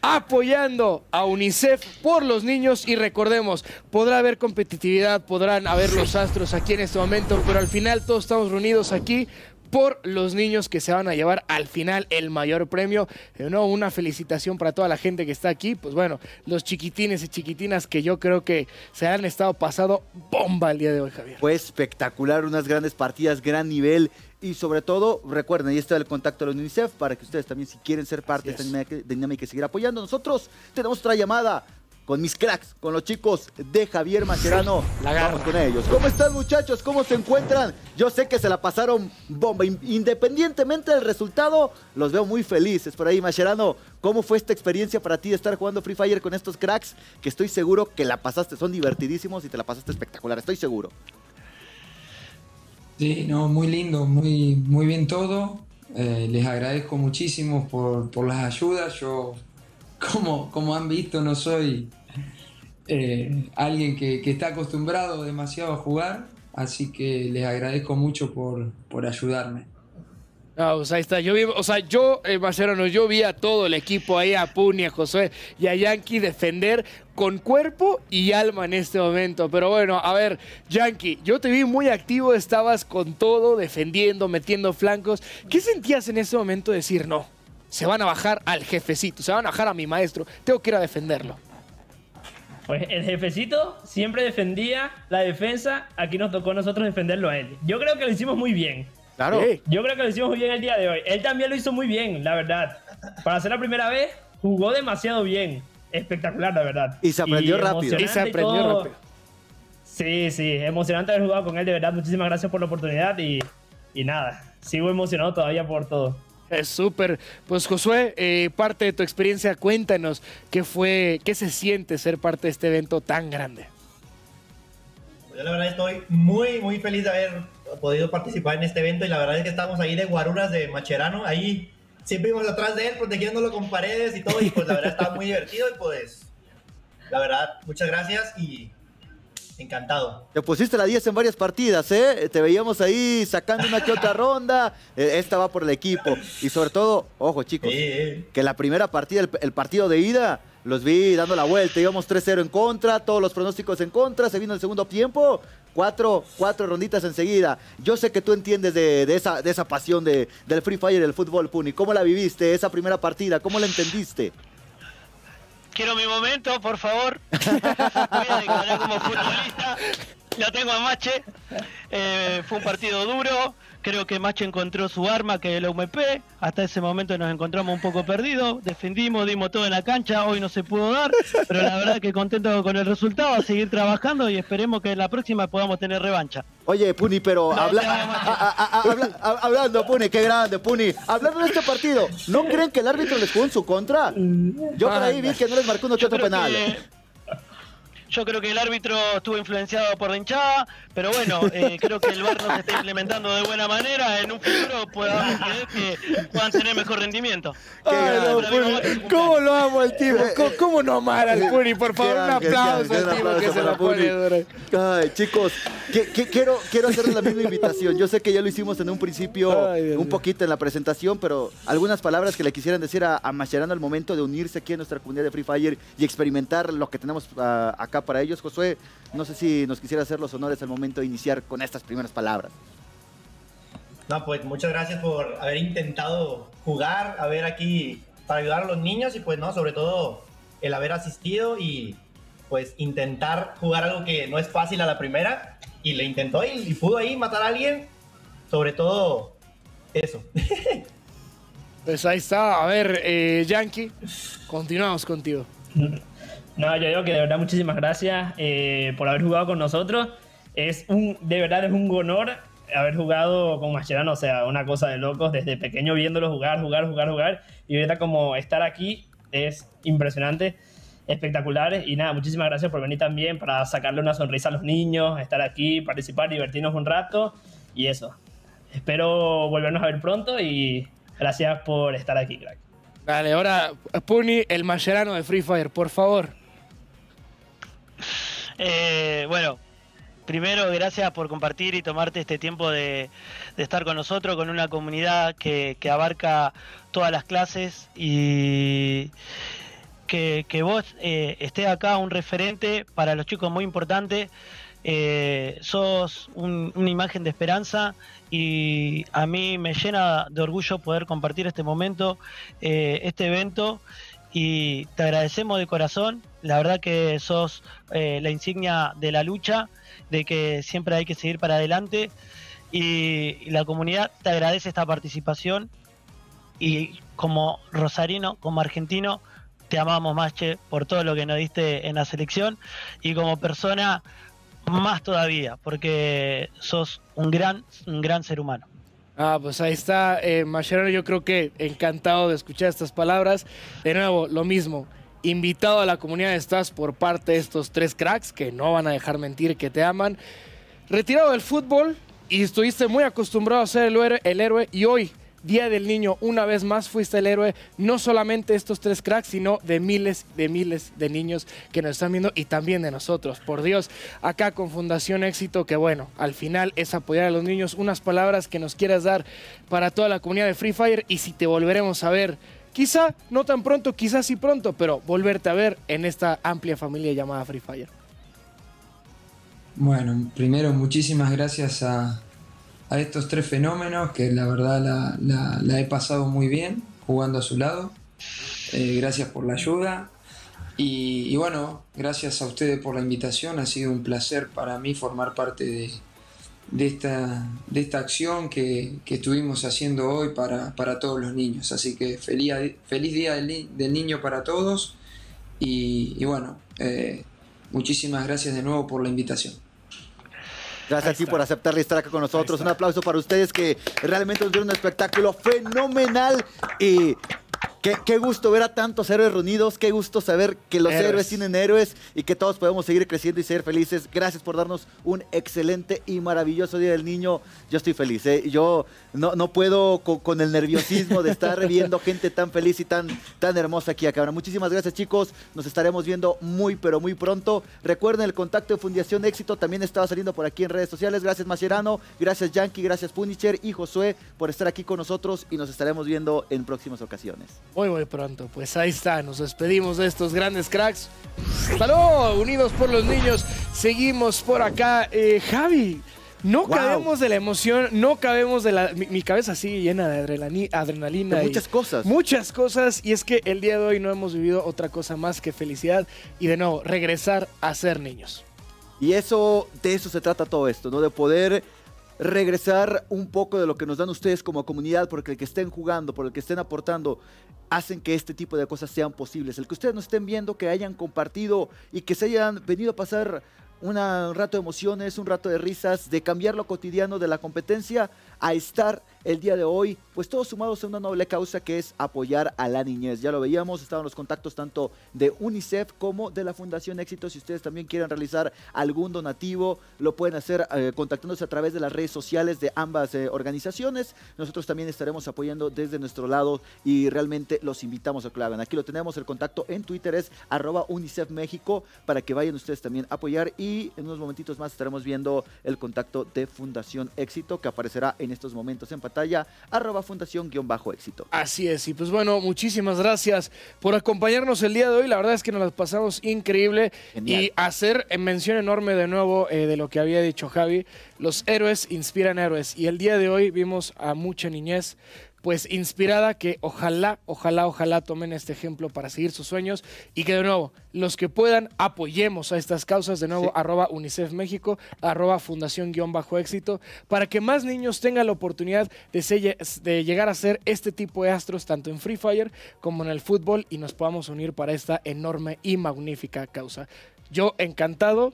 Apoyando a UNICEF por los niños y recordemos, podrá haber competitividad, podrán haber los astros aquí en este momento, pero al final todos estamos reunidos aquí por los niños que se van a llevar al final el mayor premio. Eh, no, una felicitación para toda la gente que está aquí. Pues bueno, los chiquitines y chiquitinas que yo creo que se han estado pasado bomba el día de hoy, Javier. Fue espectacular, unas grandes partidas, gran nivel. Y sobre todo, recuerden, ahí está el contacto de la UNICEF para que ustedes también, si quieren ser parte de esta dinámica- dinámica y seguir apoyando. Nosotros tenemos otra llamada con mis cracks, con los chicos de Javier Mascherano. La. Vamos con ellos. ¿Cómo están, muchachos? ¿Cómo se encuentran? Yo sé que se la pasaron bomba. In- Independientemente del resultado, los veo muy felices por ahí, Mascherano. ¿Cómo fue esta experiencia para ti de estar jugando Free Fire con estos cracks? Que estoy seguro que la pasaste, son divertidísimos y te la pasaste espectacular, estoy seguro. Sí, no, muy lindo, muy, muy bien todo. Eh, les agradezco muchísimo por, por las ayudas. Yo, como, como han visto, no soy eh, alguien que, está acostumbrado demasiado a jugar, así que les agradezco mucho por, por ayudarme. Ah, pues ahí está. Yo vi, o sea, yo, eh, yo vi a todo el equipo ahí, a Puni, a Josué y a Yankee defender con cuerpo y alma en este momento. Pero bueno, a ver, Yankee, yo te vi muy activo, estabas con todo, defendiendo, metiendo flancos. ¿Qué sentías en ese momento de decir no? Se van a bajar al jefecito, se van a bajar a mi maestro, tengo que ir a defenderlo. Pues el jefecito siempre defendía la defensa, aquí nos tocó a nosotros defenderlo a él. Yo creo que lo hicimos muy bien. Claro. Sí. Yo creo que lo hicimos muy bien el día de hoy. Él también lo hizo muy bien, la verdad. Para ser la primera vez, jugó demasiado bien. Espectacular, la verdad. Y se aprendió rápido. Y se aprendió rápido. Sí, sí, emocionante haber jugado con él, de verdad. Muchísimas gracias por la oportunidad y, y nada, sigo emocionado todavía por todo. Es súper. Pues Josué, eh, parte de tu experiencia, cuéntanos qué fue, qué se siente ser parte de este evento tan grande. Yo la verdad estoy muy, muy feliz de haber podido participar en este evento y la verdad es que estamos ahí de guaruras de Macherano, ahí siempre íbamos atrás de él protegiéndolo con paredes y todo y pues la verdad estaba muy divertido y pues la verdad muchas gracias y encantado. Te pusiste la 10 en varias partidas, ¿eh? Te veíamos ahí sacando una que otra ronda. Eh, Esta va por el equipo. Y sobre todo, ojo chicos, Sí, que la primera partida, el, el partido de ida, los vi dando la vuelta. Íbamos 3-0 en contra, todos los pronósticos en contra. Se vino el segundo tiempo, cuatro, cuatro ronditas enseguida. Yo sé que tú entiendes de, de esa, de esa pasión de, del Free Fire y del fútbol, Puni. ¿Cómo la viviste esa primera partida? ¿Cómo la entendiste? Quiero mi momento, por favor. Voy declarar como futbolista. Lo tengo a Mache. Eh, fue un partido duro. Creo que Mache encontró su arma, que es el UMP. Hasta ese momento nos encontramos un poco perdidos. Defendimos, dimos todo en la cancha. Hoy no se pudo dar. Pero la verdad que contento con el resultado. A seguir trabajando y esperemos que en la próxima podamos tener revancha. Oye, Puni, pero No, habla- a- a- a- hablando, Puni, qué grande, Puni. Hablando de este partido, ¿no creen que el árbitro les jugó en su contra? Yo por ahí vi que no les marcó Yo otro penal. que- Yo creo que el árbitro estuvo influenciado por la hinchada, pero bueno, eh, creo que el VAR no se está implementando de buena manera. En un futuro podamos creer que puedan tener mejor rendimiento. Qué Ay, no, ¿Cómo lo amo al tipo? ¿Cómo, cómo no amar al Puni? Por favor, un aplauso al tipo que se la pone dura. Ay, chicos, que- que quiero, quiero hacerles la misma invitación. Yo sé que ya lo hicimos en un principio, Ay, un poquito en la presentación, pero algunas palabras que le quisieran decir a, a Mascherano al momento de unirse aquí a nuestra comunidad de Free Fire y experimentar lo que tenemos ah, acá para ellos. Josué, no sé si nos quisiera hacer los honores al momento de iniciar con estas primeras palabras. No, pues muchas gracias por haber intentado jugar, haber aquí para ayudar a los niños y pues no, sobre todo el haber asistido y pues intentar jugar algo que no es fácil a la primera y le intentó y, y pudo ahí matar a alguien, sobre todo eso. Pues ahí está. A ver, eh, Yankee, continuamos contigo. No, yo digo que de verdad muchísimas gracias eh, por haber jugado con nosotros. Es un, de verdad es un honor haber jugado con Mascherano, o sea, una cosa de locos, desde pequeño viéndolo jugar, jugar, jugar, jugar, y ahorita como estar aquí es impresionante, espectacular, y nada, muchísimas gracias por venir también para sacarle una sonrisa a los niños, estar aquí, participar, divertirnos un rato, y eso. Espero volvernos a ver pronto y gracias por estar aquí, crack. Dale, ahora Puni, el mascherano de Free Fire, por favor. Eh, bueno, primero, gracias por compartir y tomarte este tiempo de, estar con nosotros, con una comunidad que, abarca todas las clases y que, que vos eh, estés acá, un referente para los chicos muy importante. Eh, sos un- una imagen de esperanza y a mí me llena de orgullo poder compartir este momento, eh, este evento y te agradecemos de corazón. La verdad que sos eh, la insignia de la lucha, de que siempre hay que seguir para adelante y, y la comunidad te agradece esta participación y como rosarino, como argentino, te amamos Mache por todo lo que nos diste en la selección y como persona más todavía, porque sos un gran, un gran ser humano. Ah, pues ahí está, eh, Mascherano, yo creo que encantado de escuchar estas palabras. De nuevo, lo mismo, invitado a la comunidad estás por parte de estos tres cracks que no van a dejar mentir que te aman. Retirado del fútbol y estuviste muy acostumbrado a ser el el héroe y hoy, Día del Niño, una vez más fuiste el héroe, no solamente estos tres cracks, sino de miles, de miles de niños que nos están viendo y también de nosotros. Por Dios, acá con Fundación Éxito, que bueno, al final es apoyar a los niños, unas palabras que nos quieras dar para toda la comunidad de Free Fire y si te volveremos a ver. Quizá no tan pronto, quizás sí pronto, pero volverte a ver en esta amplia familia llamada Free Fire. Bueno, primero muchísimas gracias a, a estos tres fenómenos que la verdad la, he pasado muy bien jugando a su lado. Eh, gracias por la ayuda. Y, bueno, gracias a ustedes por la invitación. Ha sido un placer para mí formar parte de, esta, de esta acción que, que estuvimos haciendo hoy para, para todos los niños. Así que feliz, feliz Día del, Ni- del Niño para todos. Y, y bueno, eh, muchísimas gracias de nuevo por la invitación. Gracias a ti por aceptar estar acá con nosotros. Un aplauso para ustedes que realmente nos dieron un espectáculo fenomenal. Y qué, qué gusto ver a tantos héroes reunidos. Qué gusto saber que los Héroes. héroes tienen héroes y que todos podemos seguir creciendo y ser felices. Gracias por darnos un excelente y maravilloso Día del Niño. Yo estoy feliz. ¿eh? Yo no, no puedo co- con, el nerviosismo de estar viendo gente tan feliz y tan, tan hermosa aquí acá. Muchísimas gracias chicos. Nos estaremos viendo muy pero muy pronto. Recuerden el contacto de Fundación Éxito. También estaba saliendo por aquí en redes sociales. Gracias Mascherano. Gracias Yankee. Gracias Punisher y Josué por estar aquí con nosotros y nos estaremos viendo en próximas ocasiones. Muy, muy pronto. Pues ahí está, nos despedimos de estos grandes cracks. ¡Hasta luego! Unidos por los niños, seguimos por acá. Eh, Javi, no Wow. cabemos de la emoción, no cabemos de la... Mi, mi cabeza sigue llena de adrenalina. adrenalina De y muchas cosas. Muchas cosas. Y es que el día de hoy no hemos vivido otra cosa más que felicidad y de nuevo, regresar a ser niños. Y eso, de eso se trata todo esto, ¿no? De poder regresar un poco de lo que nos dan ustedes como comunidad, porque el que estén jugando, por el que estén aportando, hacen que este tipo de cosas sean posibles. El que ustedes nos estén viendo, que hayan compartido y que se hayan venido a pasar una- un rato de emociones, un rato de risas, de cambiar lo cotidiano de la competencia a estar el día de hoy, pues todos sumados a una noble causa que es apoyar a la niñez. Ya lo veíamos, estaban los contactos tanto de UNICEF como de la Fundación Éxito. Si ustedes también quieren realizar algún donativo, lo pueden hacer eh, contactándose a través de las redes sociales de ambas eh, organizaciones. Nosotros también estaremos apoyando desde nuestro lado y realmente los invitamos a que lo hagan. Aquí lo tenemos, el contacto en Twitter es arroba UNICEF México para que vayan ustedes también a apoyar y en unos momentitos más estaremos viendo el contacto de Fundación Éxito que aparecerá en estos momentos en pantalla, arroba fundación-éxito. Así es, y pues bueno, muchísimas gracias por acompañarnos el día de hoy. La verdad es que nos las pasamos increíble Genial. y hacer en mención enorme de nuevo eh, de lo que había dicho Javi. Los héroes inspiran héroes y el día de hoy vimos a mucha niñez pues inspirada que ojalá, ojalá, ojalá tomen este ejemplo para seguir sus sueños y que de nuevo, los que puedan, apoyemos a estas causas, de nuevo, Sí. arroba UNICEF México, arroba Fundación guion bajo éxito, para que más niños tengan la oportunidad de, se- de llegar a ser este tipo de astros, tanto en Free Fire como en el fútbol, y nos podamos unir para esta enorme y magnífica causa. Yo encantado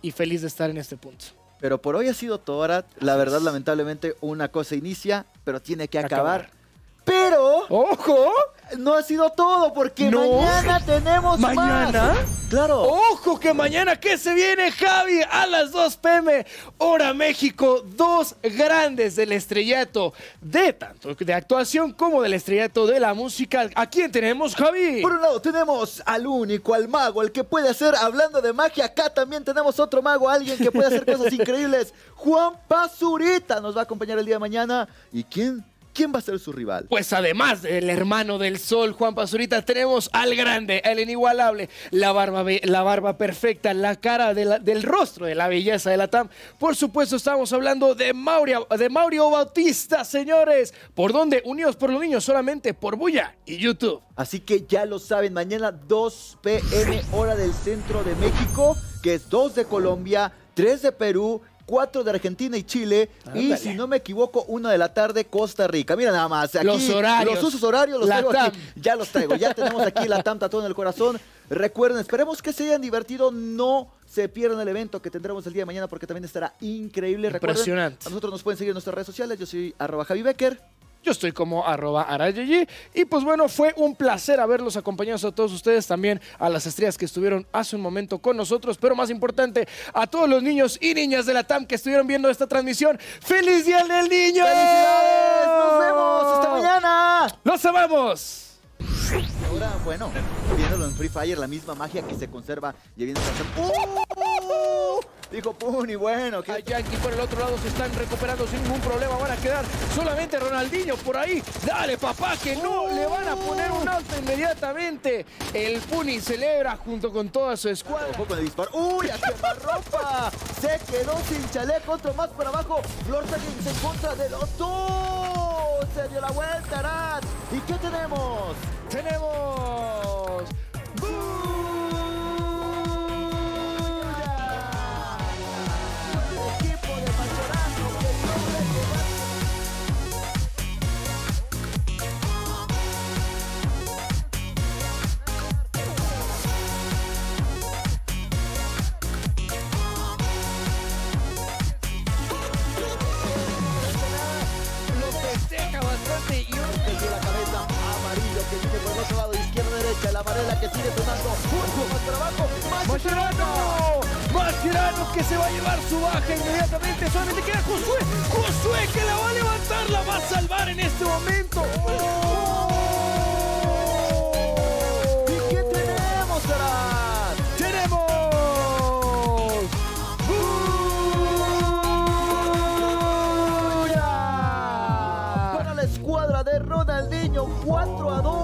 y feliz de estar en este punto. Pero por hoy ha sido todo. La verdad, lamentablemente, una cosa inicia, pero tiene que acabar. Acabar. Pero ¡Ojo! No ha sido todo, porque No. mañana tenemos ¿Mañana? más. Claro. Ojo que mañana que se viene Javi a las 2 pm, hora México, dos grandes del estrellato de tanto de actuación como del estrellato de la música. ¿A quién tenemos, Javi? Por un lado tenemos al único, al mago, al que puede hacer, hablando de magia, acá también tenemos otro mago, alguien que puede hacer cosas increíbles. Juan Pazurita nos va a acompañar el día de mañana. ¿Y quién? ¿Quién va a ser su rival? Pues además del hermano del sol, Juan Pazurita, tenemos al grande, el inigualable, la barba, la barba perfecta, la cara de la- del rostro de la belleza de la TAM. Por supuesto, estamos hablando de Mauricio, de Mauricio Bautista, señores. ¿Por dónde? Unidos por los niños, solamente por Bulla y YouTube. Así que ya lo saben, mañana 2 pm hora del centro de México, que es 2 de Colombia, 3 de Perú. 4 de Argentina y Chile. Y si no me equivoco, 1 de la tarde, Costa Rica. Mira nada más. Aquí, Los horarios. Los usos horarios los La traigo aquí. Ya los traigo. Ya tenemos aquí la TAM tatuada en el corazón. Recuerden, esperemos que se hayan divertido. No se pierdan el evento que tendremos el día de mañana porque también estará increíble. Recuerden, Impresionante. a nosotros nos pueden seguir en nuestras redes sociales. Yo soy arroba Javi Becker. Yo estoy como arroba arayyi. Y pues bueno, fue un placer haberlos acompañado a todos ustedes, también a las estrellas que estuvieron hace un momento con nosotros, pero más importante, a todos los niños y niñas de la TAM que estuvieron viendo esta transmisión. ¡Feliz Día del Niño! ¡Felicidades! ¡Nos vemos! ¡Hasta mañana! ¡Los amamos! Ahora, bueno, viéndolo en Free Fire, la misma magia que se conserva y viene ¡Uh! Dijo Puni, bueno, A que Yankee por el otro lado se están recuperando sin ningún problema. Van a quedar solamente Ronaldinho por ahí. Dale, papá, que no le van a poner un alto inmediatamente. El Puni celebra junto con toda su escuadra. Ojo disparo. ¡Uy, a ropa! Se quedó sin chaleco, otro más por abajo. Flor Saggins en contra de los dos. Se dio la vuelta, Arad. ¿Y qué tenemos? Tenemos. El que se va a llevar su baja inmediatamente! Solamente queda Josué. Josué que la va a levantar, la va a salvar en este momento. ¿Y qué tenemos, Arad? ¡Tenemos! Para la escuadra de Ronaldinho 4 a 2 y